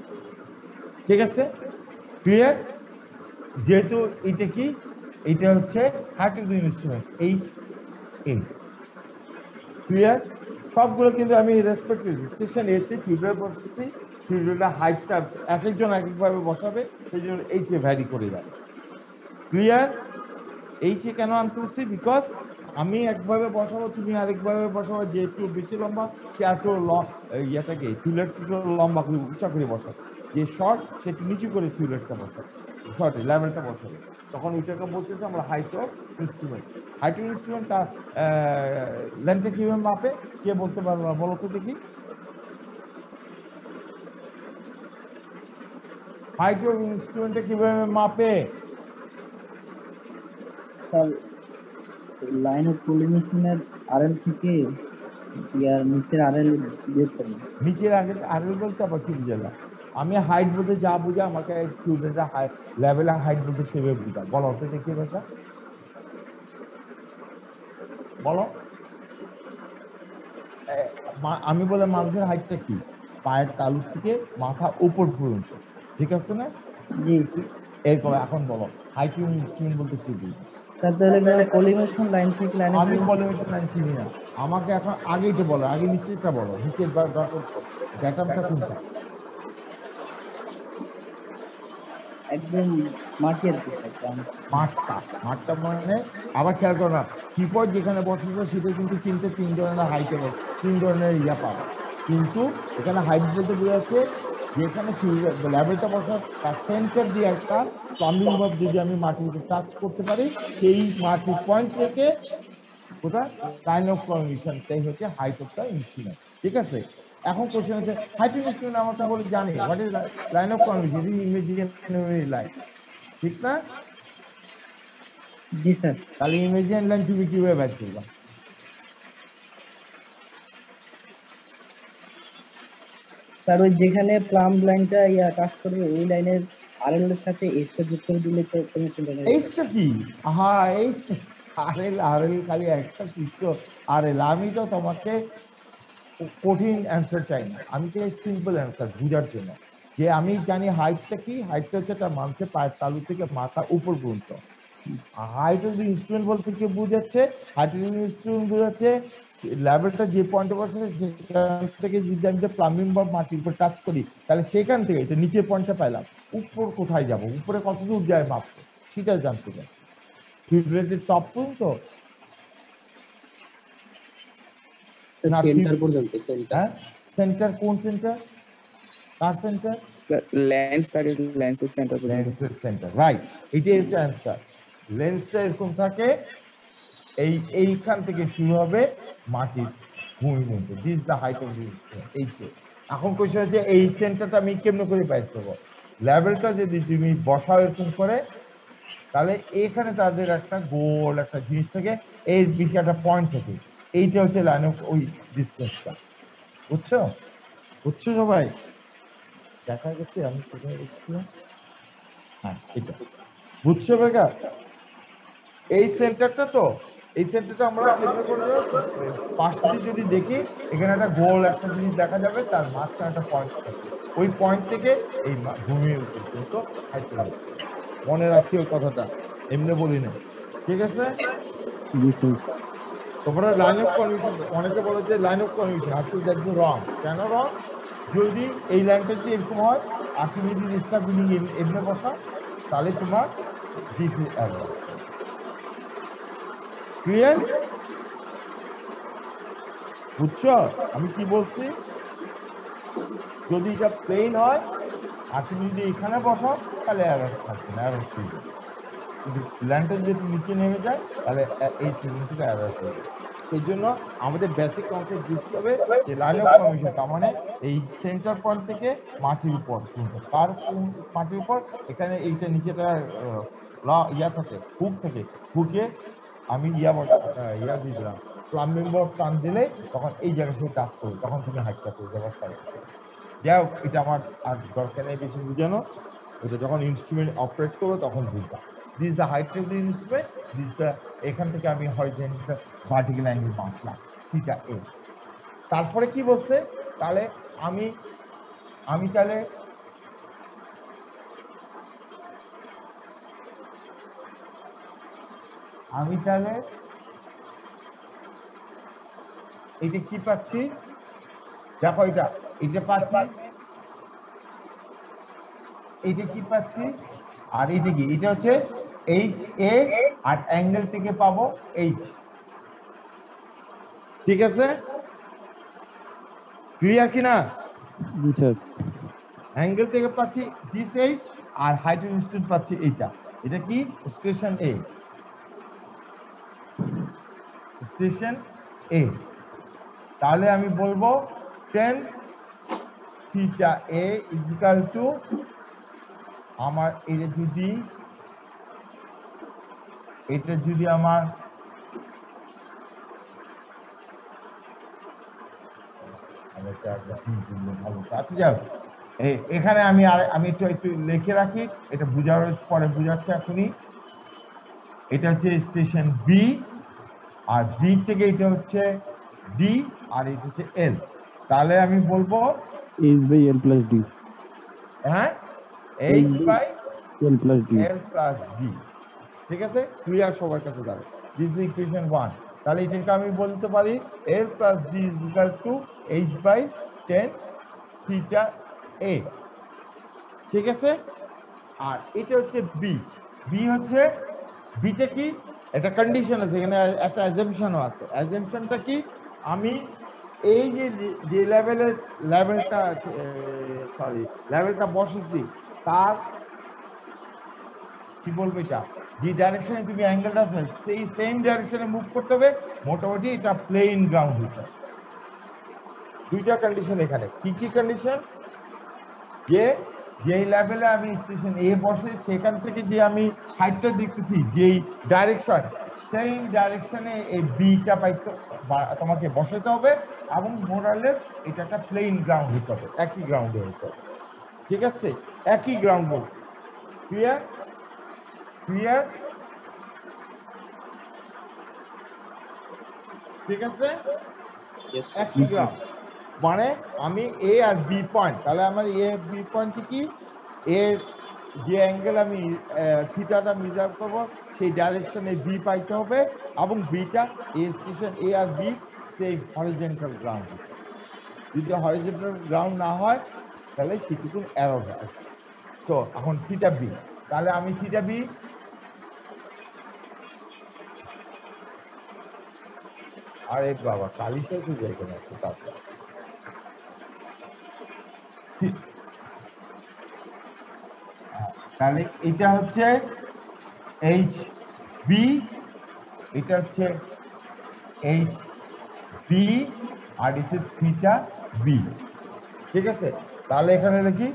ঠিক আছে? ক্লিয়ার যেহেতু এটা কি? এটা হচ্ছে হার্টিং ইনস্ট্রুমেন্ট এইচ এ ক্লিয়ার সবগুলো কিন্তু আমি রেসপেক্ট করি স্টেশন এতে টিউবওয়েল বসেছি টিউবওয়েলটা হাইটটা এক একজন এক একভাবে বসাবে, সেই জন্য এইচ ভ্যারি করে দেয়। ক্লিয়ার এইচ কেন আনতেছি? বিকজ আমি একভাবে বসাবো, তুমি আরেকভাবে বসাবো যে একটু বেশি লম্বা, সে একটু ইয়েটাকে টিউলেটটা লম্বা করে, উঁচা করে বসাবে যে শর্ট সে একটু নিচু করে টিউলেটটা বসাবে সরি লেভেলটা বসাবে তখন ওইটাকে বলতেছে আমরা height of instrument height of ইনস্ট্রুমেন্টটা লেন্থটা কীভাবে মাপে, কে বলতে পারব না, বলো তো দেখি। হাইট অফ ইনস্ট্রুমেন্টটা কীভাবে মাপে? লাইন অফ কোলিমিশনের আরএল থেকে ইয়ার নিচের আরএল বের করেন নিচের আগে আরএল বলতে আবার কি বুঝালাম? আমি হাইট বলতে যা বুঝা আমাকে টিউবের হাই লেভেল হাইট বলতে সেভাবে বুঝা বলো তো দেখি ভাষা বলো। আমি বলে মানুষের হাইটটা কি? পায়ের তালু থেকে মাথা উপর পর্যন্ত। ঠিক আছে না? জি এরপর এখন বলো হাইট ইনস্ট্রুমেন্ট বলতে কি বুঝি তাহলে কোলিমিশন লাইন থেকে লাইন আমি পলিউশন লাইন চিনি না। আমাকে এখন আগেই তো বলো আগে নিচেরটা বলো নিচের কোনটা? একদম গ্রাউন্ড। মাঠটা। মাঠটা মানে আবার খেয়াল করো না যেখানে বসেছো সেটা কিন্তু তিনটে তিন ধরনের হাইটে তিন ধরনের ইয়া পাবে। কিন্তু এখানে হাইট বলতে বোঝাচ্ছে যেখানে লেভেলটা বসার তার সেন্টার দিয়ে একটা প্লাম্বিং ভাব যদি আমি মাটিতে টাচ করতে পারি সেই মাটির পয়েন্ট থেকে কোথায় লাইন অফ কমিশনটাই হচ্ছে হাইট অফ দ্য ইনস্ট্রুমেন্ট ঠিক আছে? এখন কোশ্চেন হচ্ছে হাইট ইনস্ট্রুমেন্ট আমরা তাহলে জানি what is line of commission imaginary line ঠিক না? জি স্যার। তাহলে ইমেজিন লাইন তুমি কীভাবে ব্যাচ করবা? স্যার, ওই যেখানে প্লাম লাইনটা ইয়া কাজ করবে ওই লাইনের আরএল এর সাথে এসটা যুক্ত করে দিলে তো কোলিমিশন লাইন এইচটা কি? হ্যাঁ এইচ আরএল আরএল খালি একটা শিখছো আরএল আমি তো তোমাকে কঠিন অ্যান্সার চাই না। আমি তো সিম্পল অ্যান্সার বুঝার জন্য। যে আমি জানি হাইটটা কি? হাইটটা হচ্ছে একটা মানুষের পায়ের তালু থেকে মাথা উপর পর্যন্ত। অফ ইনস্ট্রুমেন্ট বলতে কি বুঝাচ্ছে? অফ ইনস্ট্রুমেন্ট বুঝাচ্ছে লেভেলটা যে পয়েন্টে বসে সেখান থেকে যদি আমি প্লাম্বিং বা মাটির উপর টাচ করি তাহলে সেখান থেকে এটা নিচের পয়েন্টটা পাইলাম। উপর কোথায় যাব? উপরে কত দূর যায় মাপতে সেটা জানতে চাচ্ছি। ফিডরেটের টপ পর্যন্ত না, সেন্টার সেন্টার হ্যাঁ? সেন্টার কোন centre car centre that is lenses center পর্যন্ত। সেন্টার রাইট এটাই হচ্ছে অ্যান্সার লেন্সটা এরকম থাকে, এই, এইখান থেকে শুরু হবে মাটির ভূমি পর্যন্ত this the height of this এই এখন কোশ্চেন হচ্ছে, এই সেন্টারটা আমি কেমন করে বাইর করব? লেভেলটা যদি তুমি বসাও এরকম করে, তাহলে এখানে তাদের একটা গোল একটা জিনিস থেকে এই দিকে একটা পয়েন্ট থাকে। এইটা হচ্ছে লাইন অফ ওই ডিস্টেন্সটা বুঝছ? বুঝছ সবাই? দেখা গেছে, আমি কোথায় দেখছিলাম? হ্যাঁ এটা। বুঝছ বেকা এই সেন্টারটা তো, এই সেন্টারটা আমরা পাশ থেকে যদি দেখি, এখানে একটা গোল একটা জিনিস দেখা যাবে, তার মাঝখানে একটা পয়েন্ট থাকবে ওই পয়েন্ট থেকে এই মা- ভূমির পর্যন্ত হাইট হবে। মনে রাখি ওই কথাটা, এমনি বলি না। ঠিক আছে? তোমরা লাইন অফ কনভিশন অনেকে বলে যে লাইন অফ কনভিশন আসলে দেখবে রং কেন রং যদি এই লাইনটা যদি এরকম হয়, আর তুমি যদি স্টাফ এমনি বসা তাহলে তোমার দিস ইজ ক্লিয়ার বুঝছ আমি কি বলছি? যদি এটা প্লেন হয়, আর তুমি যদি এখানে বসাও, তাহলে অ্যারোর থাকবে না অ্যারোর ছিল কিন্তু ল্যান্ডটা যদি নিচে নেমে যায়, তাহলে এই তিন থেকে অ্যারোর হয়ে সেই জন্য আমাদের বেসিক কনসেপ্ট বুঝতে হবে যে লাইন অফ ফর্মেশন তার মানে এই সেন্টার পয়েন্ট থেকে মাটির উপর কোনটা কার মাটির উপর? এখানে এইটা নিচেটা ইয়া থাকে হুক থাকে। হুকে আমি ইয়া ইয়া দিয়ে দিলাম। প্লাম্বিং বোর্ড টান দিলে তখন এই জায়গা থেকে টাচ করবে তখন থেকে হাইটটা করে যাবে, সরে যাই হোক, এটা আমার আর দরকার নেই বেশি বুঝানো এটা যখন ইনস্ট্রুমেন্ট অপারেট করব তখন বুঝবা this the height of the instrument this the এখান থেকে আমি হয়তো ভার্টিক্যাল অ্যাঙ্গেল বাঁচলাম, ঠিক আছে। তারপরে কি বলছে? তাহলে আমি আমি তাহলে আমি তাহলে এটা কি পাচ্ছি? দেখো এটা এটা পাচ্ছি। এটা কি পাচ্ছি? আর এটা কি? এটা হচ্ছে এইচ এ আর অ্যাঙ্গেল থেকে পাবো এইচ ঠিক আছে? ক্লিয়ার কি না অ্যাঙ্গেল থেকে পাচ্ছি দিস এইচ আর হাইট ইনস্টিটিউট পাচ্ছি এইটা। এটা কি? স্টেশন এ স্টেশন এ তাহলে আমি বলব tan theta A is equal to আমার এটা যদি এটা যদি আমার আচ্ছা যাও এ- এখানে আমি আর, আমি একটু একটু লিখে রাখি, এটা বুঝার পরে বুঝাচ্ছে এখনই। এটা হচ্ছে স্টেশন বি আর বি থেকে এটা হচ্ছে ডি আর এটা হচ্ছে এল তাহলে আমি বলব H by L plus D হ্যাঁ? H by L plus D L plus D ঠিক আছে? ক্লিয়ার সবার কাছে যাবে দিস ইজ ইকুয়েশন ওয়ান তাহলে এটাকে আমি বলতে পারি L plus D is equal to H by tan theta A ঠিক আছে? আর এটা হচ্ছে বি বি হচ্ছে বিটা কি? একটা কন্ডিশন আছে, এখানে একটা অ্যাজাম্পশনও আছে। অ্যাজাম্পশনটা কি? আমি এই যে যে লেভেলের লেভেলটা সরি লেভেলটা বসেছি তার কি বলব এটা? যে ডাইরেকশনে তুমি অ্যাঙ্গেলটা সেই সেম ডাইরেকশনে মুভ করতে হবে, মোটামুটি এটা প্লেন গ্রাউন্ড হতে দুইটা কন্ডিশন এখানে। কি কি কন্ডিশন যে যেই লেভেলে আমি স্টেশন এ বসে সেখান থেকে যে আমি হাইটটা দেখতেছি যেই ডাইরেকশন সেই ডাইরেকশনে এই বিটা পাইতে তোমাকে বসাতে হবে এবং মোরালেস এটা একটা প্লেন গ্রাউন্ড হতে হবে একই গ্রাউন্ডে হতে হবে। ঠিক আছে? একই গ্রাউন্ড বলছি। ক্লিয়ার ক্লিয়ার ঠিক আছে? একই গ্রাম মানে আমি এ আর বি পয়েন্ট তাহলে আমার এ বি পয়েন্ট কি এ যে অ্যাঙ্গেল আমি থিটাটা মেজার করব সেই ডাইরেকশনে বি পাইতে হবে এবং বিটা এ স্টেশন এ আর বি সেই হরিজেন্টাল গ্রাউন্ড যদি হরিজেন্টাল গ্রাউন্ড না হয় তাহলে সেটুকু অ্যারো হয়। সো এখন থিটা বি তাহলে আমি থিটা বি আরে বাবা কালি শেষ হয়ে যায় কেন। আহ, তাহলে এটা হচ্ছে এইচ বি এটা হচ্ছে এইচ বি আর হচ্ছে থিটা বি ঠিক আছে? তাহলে এখানে লিখি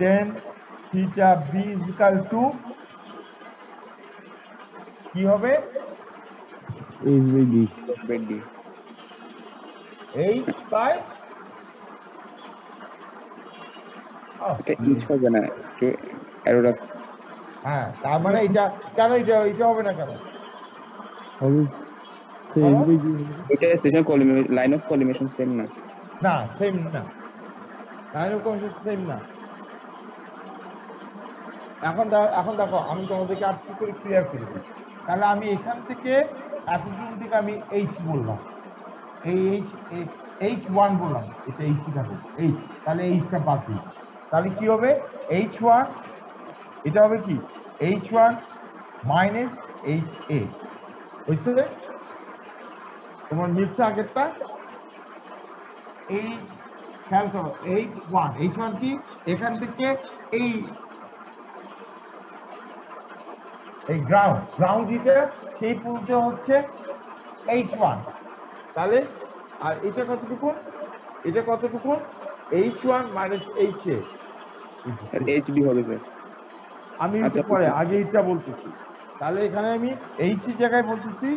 tan theta B is equal to কি হবে? H by D H by এটা ইউজ হবে না একটু এরর হ্যাঁ তার মানে এটা কেন এটা এটা হবে না কেন? এটা লাইন অফ কলিমেশন সেম না? না সেম না। সেম না। এখন এখন দেখো আমি তোমাদেরকে আর কি করে ক্লিয়ার করে দিই? তাহলে আমি এখান থেকে এতদূর থেকে আমি এইচ বললাম। এই এইচ এইচ ওয়ান বললাম। এটা এইচ থাকবে এইচ তাহলে এইচটা বাদ দিই তাহলে কি হবে? এইচ ওয়ান এটা হবে কি? H one minus H A বুঝছে তোমার মিলছে আগেরটা? এই খেয়াল করো এইচ ওয়ান এইচ ওয়ান কি? এখান থেকে এই এই গ্রাউন্ড গ্রাউন্ড যেটা সেই পুরোটা হচ্ছে এইচ ওয়ান তাহলে, আর এটা কতটুকু? এটা কতটুকু? H one minus H A HB হবে স্যার আমি একটু আচ্ছা, পরে আগে এটা বলতেছি। তাহলে এখানে আমি এইচ জায়গায় বলতেছি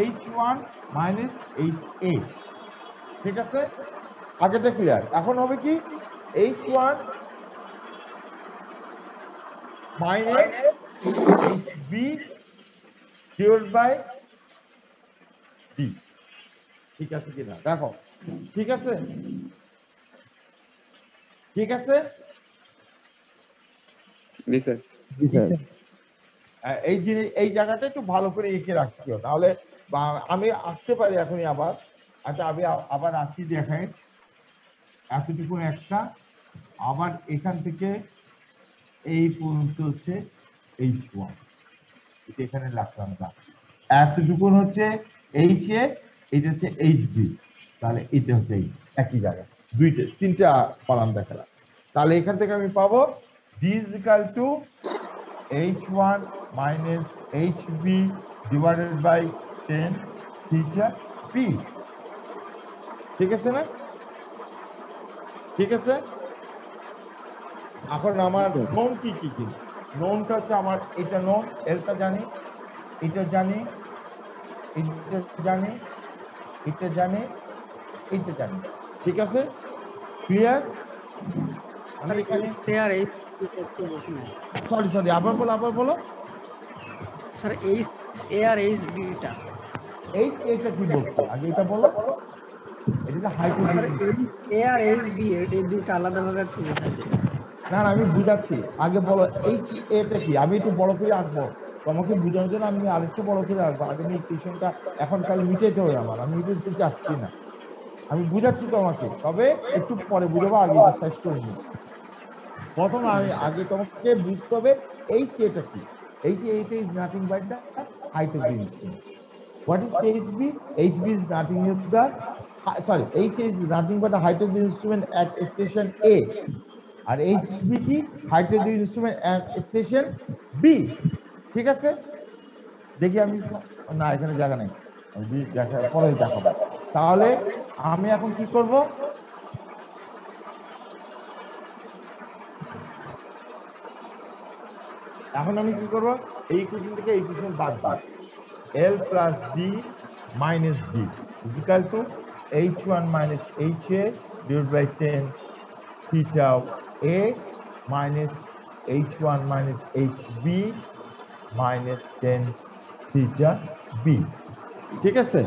H one minus H A ঠিক আছে? আগেটা ক্লিয়ার এখন হবে কি? H one minus H B divide by D ঠিক আছে কিনা? দেখো। ঠিক আছে? ঠিক আছে? জি স্যার জি এই জিনিস এই জায়গাটা একটু ভালো করে এঁকে রাখিও তাহলে বা- আমি আসতে পারি এখনই আবার। আচ্ছা আমি আবার আঁকি দেখাই। এতটুকু একটা। আবার এখান থেকে এই পর্যন্ত হচ্ছে এইচ ওয়ান এটা এখানে রাখলাম না এতটুকুন হচ্ছে এইচ এ এটা হচ্ছে এইচ বি তাহলে এটা হচ্ছে এই একই জায়গা দুইটা, তিনটা কলাম দেখালাম। তাহলে এখান থেকে আমি পাবো D is equal to H one minus H B divided by tan theta P ঠিক আছে না? ঠিক আছে? এখন আমার নোন কি কি কি? নোনটা হচ্ছে আমার, এটা নোন এলটা জানি, এটা জানি এটা জানি এটা জানি এটা জানি। ঠিক আছে? ক্লিয়ার আমি এখানে স্যার এই সরি সরি আবার বলো আবার বলো। স্যার এইচ এ আর এইচ বিটা এই এটা কি বলছো? আগে এটা বলো। এটা যে স্যার এ আর এইচ বি এই দুটো আলাদাভাবে একটু বোঝাতে না না আমি বুঝাচ্ছি। আগে বলো এই এটা কি? আমি একটু বড় করে আঁকবো। তোমাকে বোঝানোর জন্য আমি আরেকটু বড় করে আঁকবো। আগে আমি টিউশনটা এখন কাল মিটাইতে হবে আমার। আমি মিটাইতে চাচ্ছি না। আমি বুঝাচ্ছি তোমাকে, তবে একটু পরে বুঝাবো, আগে শেষ করে নিই প্রথম আমি, আগে তোমাকে বুঝতে হবে, এই এটা কি? এই যে এইটা is nothing but the height of the instrument what is HB HB is nothing with the sorry H is nothing but the height of the instrument at station A আর বি কি? Height of the instrument station B ঠিক আছে? দেখি আমি, না, এখানে জায়গা নেই। বি দেখা পরে দেখাবো। তাহলে আমি এখন কি করব? এখন আমি কি করব? এই ইকুয়েশন থেকে এই ইকুয়েশন বাদ বাদ। L plus D minus D is equal to H one minus H A divide by tan theta A minus H1 minus HB minus 10 theta B ঠিক আছে?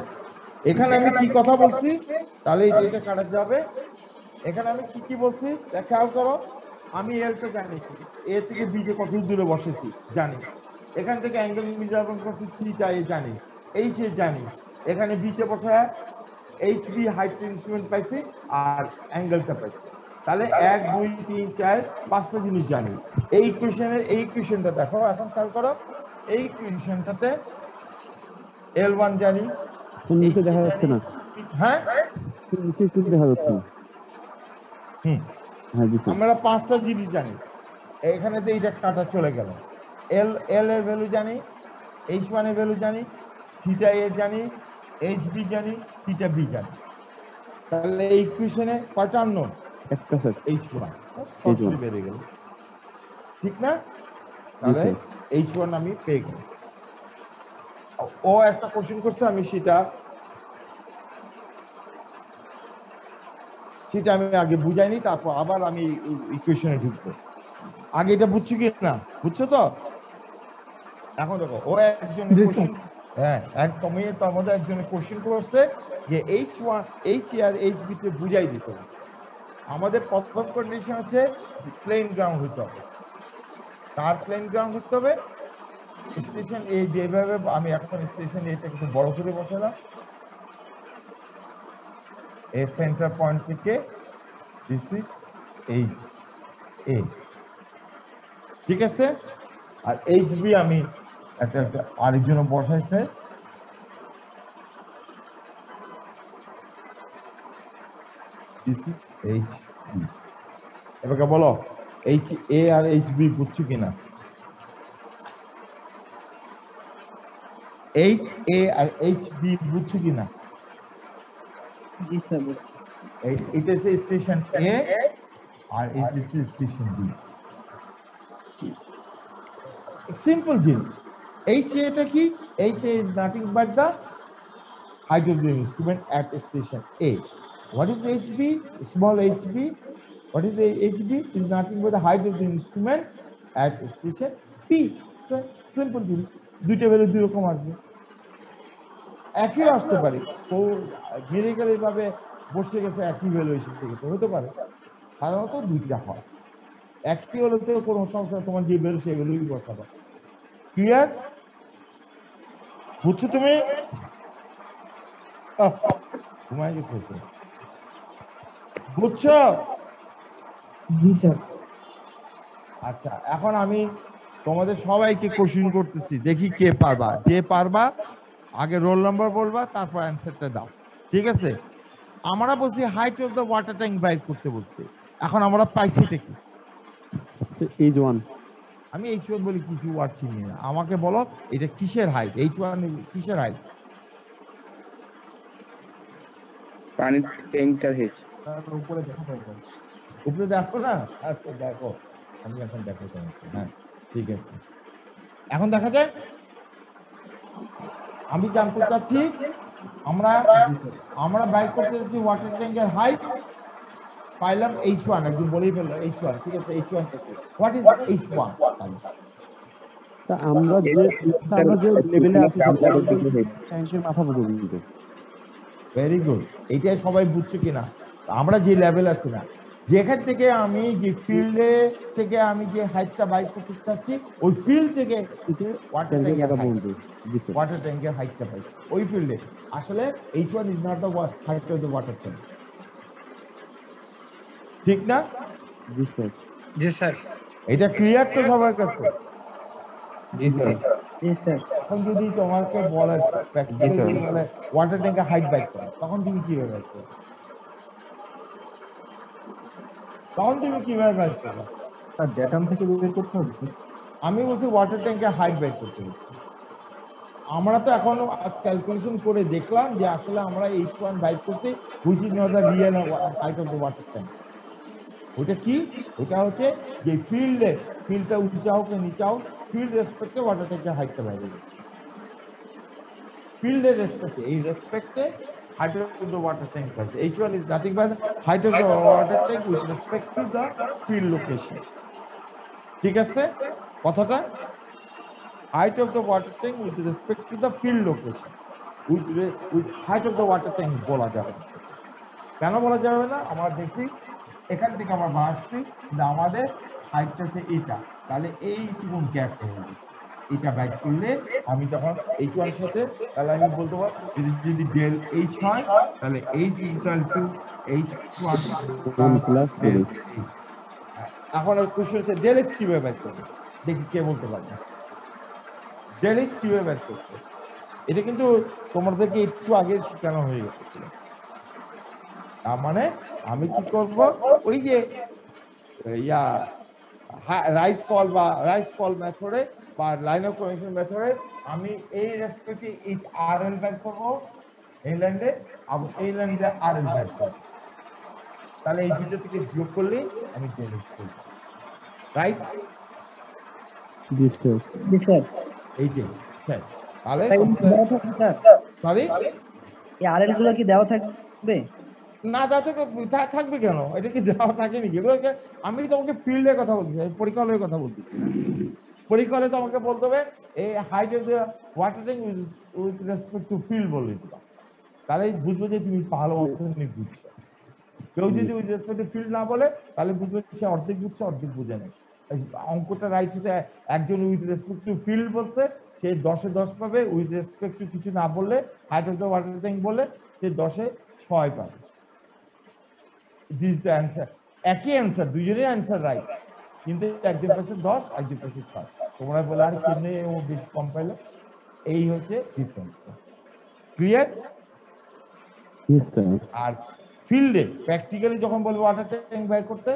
এখানে আমি কি কথা বলছি? তাহলে এটা এটা কাটা যাবে। এখানে আমি কি কি বলছি? খেয়াল করো, আমি এলটা জানি। এ থেকে বি কে কত দূরে বসেছি, জানি। এখান থেকে অ্যাঙ্গেল মেজারমেন্ট করছি থ্রিটা এ জানি। এইচ এ জানি। এখানে বি তে বসে এইচ বি হাইট ইনস্ট্রুমেন্ট পাইছি আর অ্যাঙ্গেলটা পাইছি। তাহলে এক, দুই, তিন, চার, পাঁচটা জিনিস জানি। এই ইকুয়েশনের এই ইকুয়েশনটা দেখো। এখন খেয়াল করো, এই ইকুয়েশনটাতে এল ওয়ান জানি নিচে দেখা যাচ্ছে না? হ্যাঁ? নিচে একটু দেখা যাচ্ছে না? হুম। হ্যাঁ আমরা পাঁচটা জিনিস জানি। এখানে তো এইটা কাটা চলে গেল। এল এল এর ভ্যালু জানি এইচ ওয়ানের ভ্যালু জানি থিটা এ জানি এইচ বি জানি থিটা বি জানি। তাহলে এই ইকুয়েশনে কয়টা আননোন একটা স্যার এইচ ওয়ান সরাসরি বেড়ে গেল। ঠিক না? তাহলে এইচ ওয়ান আমি পেয়ে গেলাম ও- একটা কোশ্চেন করছে আমি সেটা সেটা আমি আগে বুঝাইনি তারপর আবার আমি ইকুয়েশনে ঢুকবো। আগে এটা বুঝছ কি না? বুঝছ তো? এখন দেখো ও একজন হ্যাঁ একদম তার মধ্যে একজন কোশ্চেন করছে যে এইচ ওয়ান এইচ আর এইচ বি তে বুঝাই দিতে হবে। আমাদের প্রথম কন্ডিশন হচ্ছে প্লেন গ্রাউন্ড হতে হবে। কার প্লেন গ্রাউন্ড হতে হবে? স্টেশন এ যেভাবে আমি এখন স্টেশন এটা একটু বড় করে বসালাম। এ সেন্টার পয়েন্ট থেকে দিস ইজ এইচ এ ঠিক আছে? আর এইচ বি আমি একটা একটা আরেকজন বসাইছে। দিস ইজ এইচ বি এবারে বলো এইচ এ আর এইচ বি বুঝছ কিনা? A H B বুঝছ কি না জি স্যার বুঝছি স্টেশন A আর ইট স্টেশন সিম্পল জিনিস। H A টা কি? H A is nothing but the instrument at station A what is H B? Small H B what is H B? Is nothing but the instrument at station P sir simple জিনিস। দুইটা value দুই রকম আসবে। একই আসতে পারে। তো medical ভাবে বসে গেছে একই ভ্যালু এসে গেছে। হতে পারে। সাধারণত দুইটা হয়। একটি হলে তো কোনো সমস্যা তোমার যে ভ্যালু সেই ভ্যালুই বসাবে ক্লিয়ার বুঝছ তুমি? ঘুমায় গেছে সে। বুঝছ? জি স্যার। আচ্ছা এখন আমি তোমাদের সবাইকে কোশ্চিন করতেছি। দেখি কে পারবা। যে পারবা আগে রোল নাম্বার বলবা তারপর অ্যান্সারটা দাও। ঠিক আছে? আমরা বলছি height of the water tank বাইর করতে বলছি। এখন আমরা পাইছি এটা কি? এইচ ওয়ান আমি এইচ ওয়ান বলি কিছু ওয়ার্ড চিনি না। আমাকে বলো এটা কিসের হাইট এইচ ওয়ান কিসের হাইট পানির ট্যাঙ্কটার হেড উপরে দেখো না? আচ্ছা দেখো। আমি এখন দেখো তোমাকে হ্যাঁ। ঠিক আছে। এখন দেখা যায় আমি জানতে চাচ্ছি আমরা আমরা বাইক করতে যাচ্ছি ওয়াটার ট্যাঙ্কের হাইট পাইলাম এইচ ওয়ান একদম বলেই ফেলল এইচ ওয়ান ঠিক আছে H one what is H one আমরা যে আমরা যে লেভেলে আছি ভেরি গুড এইটাই সবাই বুঝছ কিনা? আমরা যে লেভেল আছি না যেখান থেকে আমি যে ফিল্ডে থেকে আমি যে হাইটটা বাইক করতে চাচ্ছি ওই ফিল্ড থেকে ওয়াটার ট্যাঙ্কের ওয়াটার ট্যাঙ্কের হাইটটা পাইছি। ওই ফিল্ডে আসলে H one is not the height of the water tank ঠিক না? জি স্যার জি স্যার। এটা ক্লিয়ার তো সবার কাছে? জি স্যার। জি স্যার। এখন যদি তোমাকে বলে ওয়াটার ট্যাঙ্কের হাইট বাইক করো তখন তুমি কীভাবে বাইক করবে তখন তুমি কীভাবে বাইক করবে? তার ডেটাম থেকে বের করতে হবে আমি বলছি ওয়াটার ট্যাঙ্কে হাইট বাইক করতে হচ্ছে আমরা তো এখন ক্যালকুলেশন করে দেখলাম যে আসলে আমরা এইচ ওয়ান বাইক করছি which is not the real height of the water tank ওটা কি? ওটা হচ্ছে যে ফিল্ডে ফিল্ডটা উঁচা হোক নিচা হোক ফিল্ড রেসপেক্টে ওয়াটার ট্যাঙ্কের হাইটটা বাইরে যাচ্ছে ফিল্ডের রেসপেক্টে এই রেসপেক্টে of the water tank was H1 is nothing but of the water tank with respect to the field location ঠিক আছে কথাটা height of the water tank with respect to the field location with, with height of the water tank বলা যাবে কেন বলা যাবে না আমরা দেখছি এখান থেকে আমরা বাড়ছি আমাদের হাইটটা হচ্ছে এটা তাহলে এইটুকু গ্যাপ হয়ে গেছে এটা বাইক করলে আমি তখন এইচ ওয়ান সাথে তাহলে আমি বলতে পারব যদি যদি ডেল এইচ হয় তাহলে H equal to H one plus এখন কোশ্চেন হচ্ছে ডেল এক্স কীভাবে বের করবে? দেখি কে বলতে পারবে। ডেল এক্স কীভাবে বের করবে? এটা কিন্তু তোমাদেরকে একটু আগে শেখানো হয়ে গেছিল। তার মানে আমি কি করব ওই যে ইয়া রাইস ফল বা রাইস ফল মেথডে বা লাইন অফ কানেকশন মেথডে আমি এই রেসপেক্টে এই আর এল করব এই আবার এই লাইনে আর এল বের করব। তাহলে এই দুটো থেকে যোগ করলে আমি করব। রাইট জি স্যার শেষ। তাহলে থাকবে সরি এই আরএলগুলো কি দেওয়া থাকবে? না থাকবে কেন? এটা কি দেওয়া থাকে নাকি এগুলোকে আমি তোমাকে ফিল্ডের কথা বলতেছি আমি পরীক্ষা হলের কথা বলতেছি। পরীক্ষা তোমাকে বলতে হবে এই height of the water with respect to field বলে দিবা তাহলে বুঝব যে তুমি ভালো মতনই বুঝছ। কেউ যদি উইথ রেসপেক্ট টু ফিল্ড না বলে, তাহলে বুঝবে সে অর্ধেক বুঝছে, অর্ধেক বুঝে নেই অঙ্কটা রাইট হচ্ছে একজন উইথ রেসপেক্ট টু ফিল্ড বলছে, সে দশে দশ পাবে উইথ রেসপেক্ট টু কিছু না বললে হাইট অফ দ্য ওয়াটার বলে, সে দশে ছয় পাবে। দিস দ্য অ্যান্সার একই অ্যান্সার দুজনেই অ্যান্সার রাইট কিন্তু একজন পাশে দশ, একজন পাশে ছয়। তোমরা বলে আর কেমনি ও বেশি কম পাইলো। এই হচ্ছে ডিফারেন্সটা ক্লিয়ার আর ফিল্ডে প্র্যাকটিক্যালি যখন বলব ওয়াটার ট্যাঙ্ক বের করতে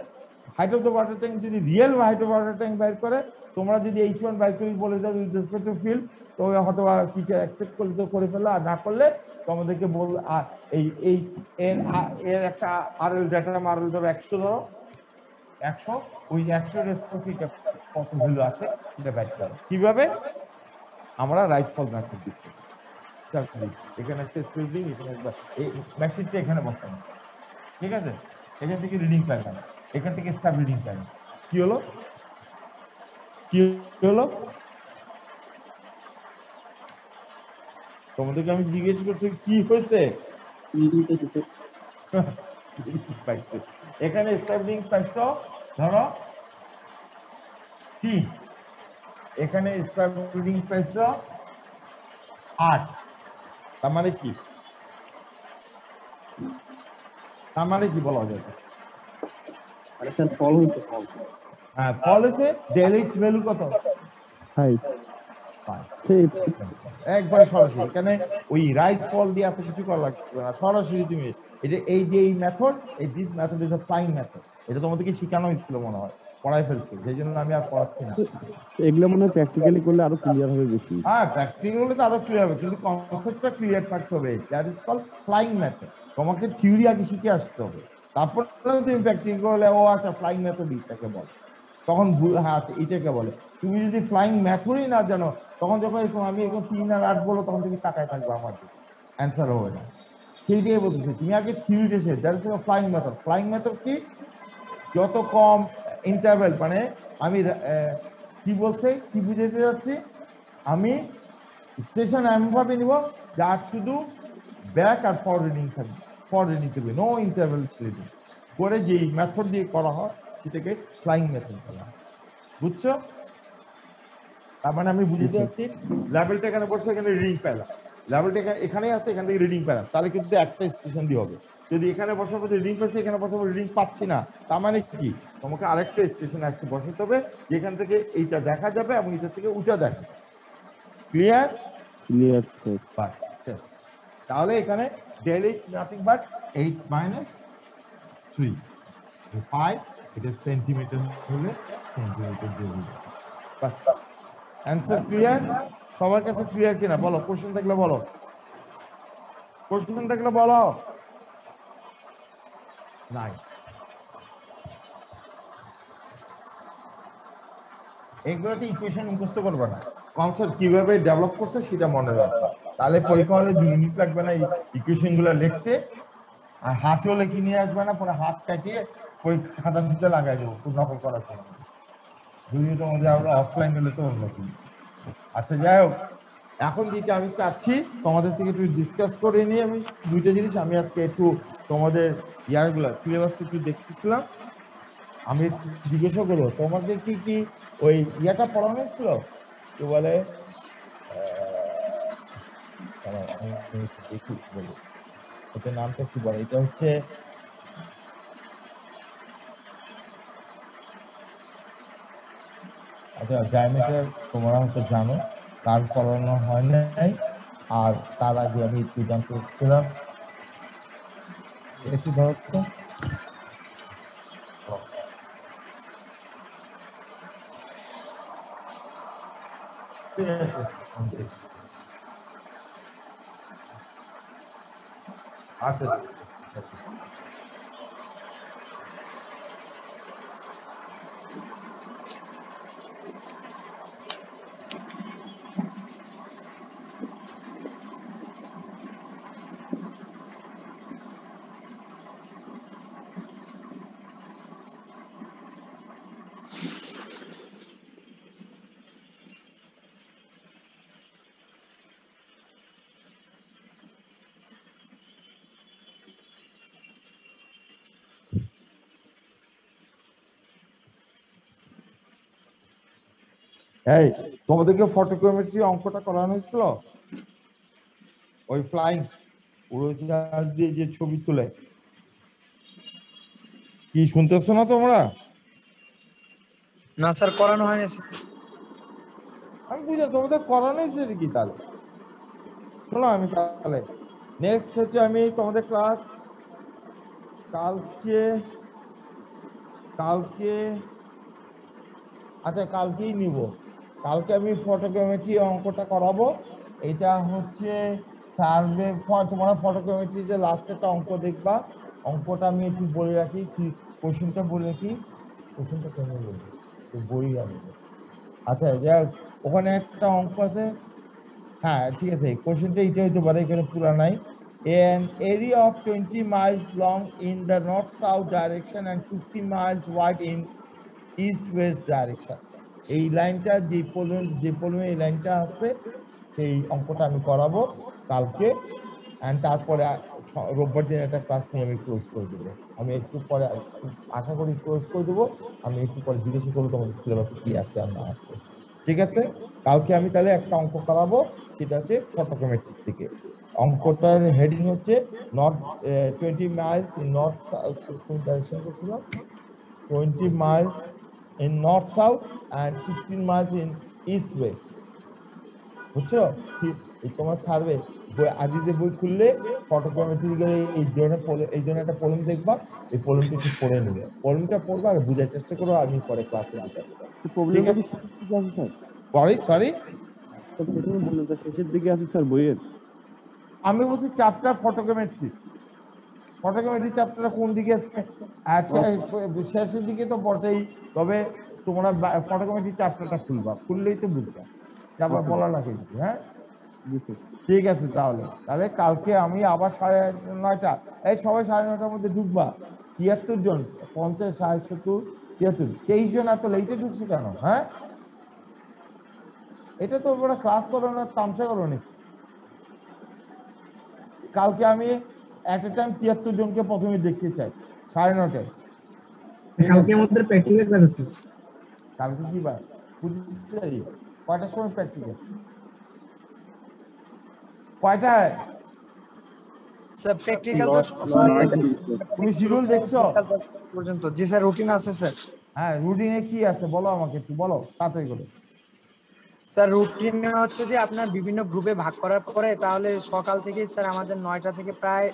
height of the water tank যদি real height of water tank বাইর করে তোমরা যদি এইচ ওয়ান বাইর করে বলে দাও উইথ রেসপেক্ট টু ফিল্ড তো হয়তো টিচার অ্যাকসেপ্ট করলে তো করে ফেলল আর না করলে তোমাদেরকে বল আর এই এই এর এর একটা আর এল ডেটা আর এল ধরো একশো ধরো। একশো ওই একশো রেসপন্সিটা কত ভ্যালু আছে সেটা বাইর করো। কীভাবে? আমরা রাইস ফল ম্যাথড দিচ্ছি এখানে একটা এখানে একটা এই মেশিনটা এখানে বসানো। ঠিক আছে? এখান থেকে রিডিং পেলাম এখান থেকে স্টাফ রিডিং পেলাম কি হলো? কি হলো? তোমাদেরকে আমি জিজ্ঞেস করছি কি হয়েছে? রিডিং পেয়েছি স্যার পাইছে এখানে পাইছো? ধরো কি? এখানে স্টাবলিং পাইছো আট। তার মানে কি? তার মানে কি বলা যায় মানে ফল হয়েছে ফল হ্যাঁ ফল ডেলিট ভ্যালু কত? হাই একবার সরাসরি এখানে ওই রাইট ফল দিয়ে এত কিছু করা লাগবে না সরাসরি তুমি এটা এই যে এই মেথড এই this method is a flying method এটা তোমাদেরকে শেখানো হয়েছিল মনে হয়। পড়াই ফেলছি সেই জন্য আমি আর পড়াচ্ছি না। এগুলো মনে হয় প্র্যাকটিক্যালি করলে আরও ক্লিয়ার হবে বেশি। হ্যাঁ প্র্যাকটিক্যাল হলে তো আরও ক্লিয়ার হবে কিন্তু কনসেপ্টটা ক্লিয়ার থাকতে হবে that is call flying method তোমাকে থিওরি আগে শিখে আসতে হবে। তারপর তুমি প্র্যাকটিক্যাল করলে ও আচ্ছা ফ্লাইং মেথড এইটাকে বলে। তখন হ্যাঁ আচ্ছা এইটাকে বলে। তুমি যদি ফ্লাইং মেথডই না জানো তখন যখন এরকম আমি এখন তিন আর আট বলো তখন তুমি তাকায় থাকবে আমার দিকে। অ্যান্সার হবে না। সেইটাই বলতেছি তুমি আগে থিওরিটা শেষ that is flying method flying method কি? যত কম ইন্টারভেল মানে আমি কি বলছে কি বুঝাতে যাচ্ছি? আমি স্টেশন এমনভাবে নিব যার শুধু ব্যাক আর ফর রিডিং থাকবে। ফর রিডিং থাকবে নো ইন্টারভেল রিডিং করে যেই মেথড দিয়ে করা হয় সেটাকে ফ্লাইং মেথড বলা হয়। বুঝছ? তার মানে আমি বুঝতে যাচ্ছি লেভেলটা এখানে বসে এখানে রিডিং পেলাম। লেভেলটা এখানে আছে এখান থেকে রিডিং পেলাম। তাহলে কিন্তু একটা স্টেশন দিয়ে হবে। যদি এখানে বসাবো রিডিং পাচ্ছি এখানে বসাবো রিডিং পাচ্ছি না তার মানে কি? তোমাকে আরেকটা স্টেশন একটু বসাতে হবে যেখান থেকে এইটা দেখা যাবে এবং এটা থেকে উঠে দেখা ক্লিয়ার ক্লিয়ার বাস তাহলে এখানে del is nothing but eight minus three five এটা সেন্টিমিটার হলে সেন্টিমিটার দিয়ে দিবে বাস। অ্যান্সার ক্লিয়ার সবার কাছে ক্লিয়ার কিনা? বলো কোশ্চেন থাকলে বলো। কোশ্চেন থাকলে বলো। নাই এগুলোতে ইকুয়েশন মুখস্থ করবে না। কনসেপ্ট কীভাবে ডেভেলপ করছে সেটা মনে রাখবে। তাহলে পরীক্ষা হলে দুই মিনিট লাগবে না ইকুয়েশনগুলো লিখতে। আর হাতও লেখি নিয়ে আসবে না, পরে হাত কাটিয়ে ওই খাতা দিতে লাগাই দেবো নকল করার জন্য। যদি তোমাদের আমরা অফলাইন হলে তো অন্য। আচ্ছা যাই হোক। এখন দিকে আমি চাচ্ছি, তোমাদের থেকে একটু ডিসকাস করে নিয়ে আমি দুইটা জিনিস আমি আজকে একটু তোমাদের ইয়ারগুলো সিলেবাসটা একটু দেখতেছিলাম। আমি জিজ্ঞাসা করব, তোমাদের কি কি ওই ইয়াটা পড়ানো হয়েছিল? কি বলে? দেখি, বলি। ওটার নামটা কি বলে? এটা হচ্ছে আচ্ছা ডায়ামিটার তোমরা হয়তো জানো। কার করানো হয় নাই। আর তার আগে আমি একটু জানতে চাচ্ছিলাম একটু ধরো তো। ঠিক আছে। আচ্ছা এই তোমাদেরকে ফটোগ্রামেট্রি অঙ্কটা করানো হয়েছিল? ওই ফ্লাইং উড়োজাহাজ দিয়ে যে ছবি তুলে। কি শুনতেছো না তোমরা? না স্যার করানো হয়নি আমি বুঝলাম তোমাদের করানো হয়েছে কি তাহলে? শোনো আমি তাহলে। নেক্সট হচ্ছে আমি তোমাদের ক্লাস কালকে কালকে আচ্ছা কালকেই নিব। কালকে আমি ফটোগ্রামেট্রি অঙ্কটা করাবো। এটা হচ্ছে সার্ভে তোমরা ফটোগ্রামেট্রি যে লাস্ট একটা অঙ্ক দেখবা। অঙ্কটা আমি একটু বলে রাখি কোশ্চেনটা বলে রাখি। কোশ্চেনটা কেমন বলব তো বই আমি। আচ্ছা যাক, ওখানে একটা অঙ্ক আছে। হ্যাঁ ঠিক আছে কোশ্চেনটা এইটা হইতে পারে, এখানে পুরা নাই। An area of 20 miles long in the north south direction and 60 miles wide in east west direction. এই লাইনটা যে পলম যে পলমে এই লাইনটা আছে, সেই অঙ্কটা আমি করাবো কালকে। অ্যান্ড তারপরে রোববার দিন একটা ক্লাস নিয়ে আমি ক্লোজ করে দেবো। আমি একটু পরে, আশা করি ক্লোজ করে দেবো। আমি একটু পরে জিজ্ঞাসা করব তোমাদের সিলেবাস কি আছে আর না আছে। ঠিক আছে? কালকে আমি তাহলে একটা অঙ্ক করাবো, সেটা হচ্ছে ফটোগ্রামেট্রি থেকে। অঙ্কটার হেডিং হচ্ছে north twenty miles in north কোন ডাইরেকশন করছিলাম twenty miles in north south and sixteen miles in east west বুঝছ? ঠিক তোমার সার্ভে বই আজ যে বই খুললে ফটোগ্রামেট্রি গেলে এই ধরনের এই ধরনের একটা পলম দেখবা এই পলমটা একটু পড়ে নেবে। পলমটা পড়বা আর বোঝার চেষ্টা করো আমি পরে ক্লাসে বুঝাবো প্রবলেম আছে। সরি সরি শেষের দিকে আছে স্যার বইয়ের? আমি বলছি চ্যাপ্টার ফটোগ্রামেট্রি ফটোগ্রামেট্রি চ্যাপ্টারটা কোন দিকে আছে? আচ্ছা শেষের দিকে তো বটেই তবে তোমরা ফটোগ্রামেট্রি চ্যাপ্টারটা খুলবা খুললেই তো বুঝবা। আবার বলা লাগে হ্যাঁ? ঠিক আছে তাহলে। তাহলে কালকে আমি আবার সাড়ে নয়টা এই সবাই সাড়ে নয়টার মধ্যে ঢুকবা। তিয়াত্তর জন পঞ্চাশ ষাট সত্তর তিয়াত্তর তেইশ জন এত লেটে ঢুকছো কেন হ্যাঁ? এটা তো ওরা ক্লাস করো না তামসা করো নাকি কালকে আমি এট এ টাইম তিয়াত্তর জনকে প্রথমে দেখতে চাই সাড়ে নটায় কালকে আমাদের প্র্যাকটিক্যাল ক্লাস আছে। কালকে কি বার? পঁচিশ তারিখ। কয়টার সময় প্র্যাকটিক্যাল কয়টায়? স্যার প্র্যাকটিক্যাল তো তুমি শিডিউল দেখছ? পর্যন্ত। জি স্যার রুটিন আছে স্যার। হ্যাঁ রুটিনে কি আছে? বলো আমাকে একটু বলো তাড়াতাড়ি করে। স্যার রুটিনে হচ্ছে যে আপনার বিভিন্ন গ্রুপে ভাগ করার পরে তাহলে সকাল থেকেই স্যার আমাদের নয়টা থেকে প্রায়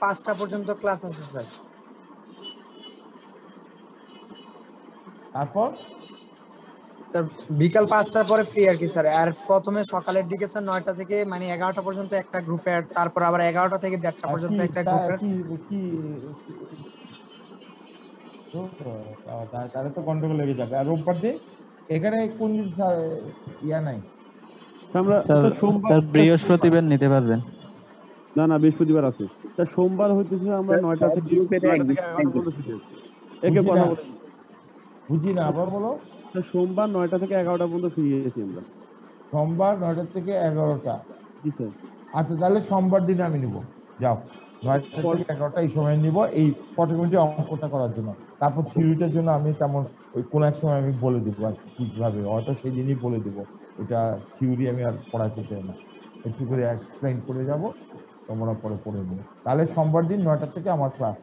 পাঁচটা পর্যন্ত ক্লাস আছে স্যার। তারপর? স্যার বিকাল পাঁচটার পরে ফ্রি আর কি স্যার। আর প্রথমে সকালের দিকে স্যার নয়টা থেকে মানে এগারোটা পর্যন্ত একটা গ্রুপে তারপর আবার এগারোটা থেকে দেড়টা পর্যন্ত একটা তা- গ্রুপে কি কি ও, তা- তাহলে তো গন্ডগোল লেগে যাবে। আর রোববার দিন এখানে কোন দিন স্যার ইয়া নাই? আমরা সোমবার বৃহস্পতিবার নিতে পারবেন। না না বৃহস্পতিবার আছে। স্যার সোমবার হইতেছে আমরা নয়টা থেকে গ্রুপের এক- কথা না। বুঝি না আবার বলো। সোমবার নয়টা থেকে এগারোটা পর্যন্ত ফিরে গেছি আমরা। সোমবার নয়টা থেকে এগারোটা। জি স্যার আচ্ছা তাহলে সোমবার দিন আমি নিব। যাও। নয়টা থেকে এগারোটা এই সময় নিব এই ফটোগ্রাফি অঙ্কটা করার জন্য। তারপর থিওরিটার জন্য আমি তেমন ওই কোন এক সময় আমি বলে দেবো আর কীভাবে। হয়তো সেই দিনই বলে দেবো। ওটা থিওরি আমি আর পড়াতে চাই না। একটু করে এক্সপ্লেন করে যাব তোমরা পরে পড়ে নিও। তাহলে সোমবার দিন নয়টা থেকে আমার ক্লাস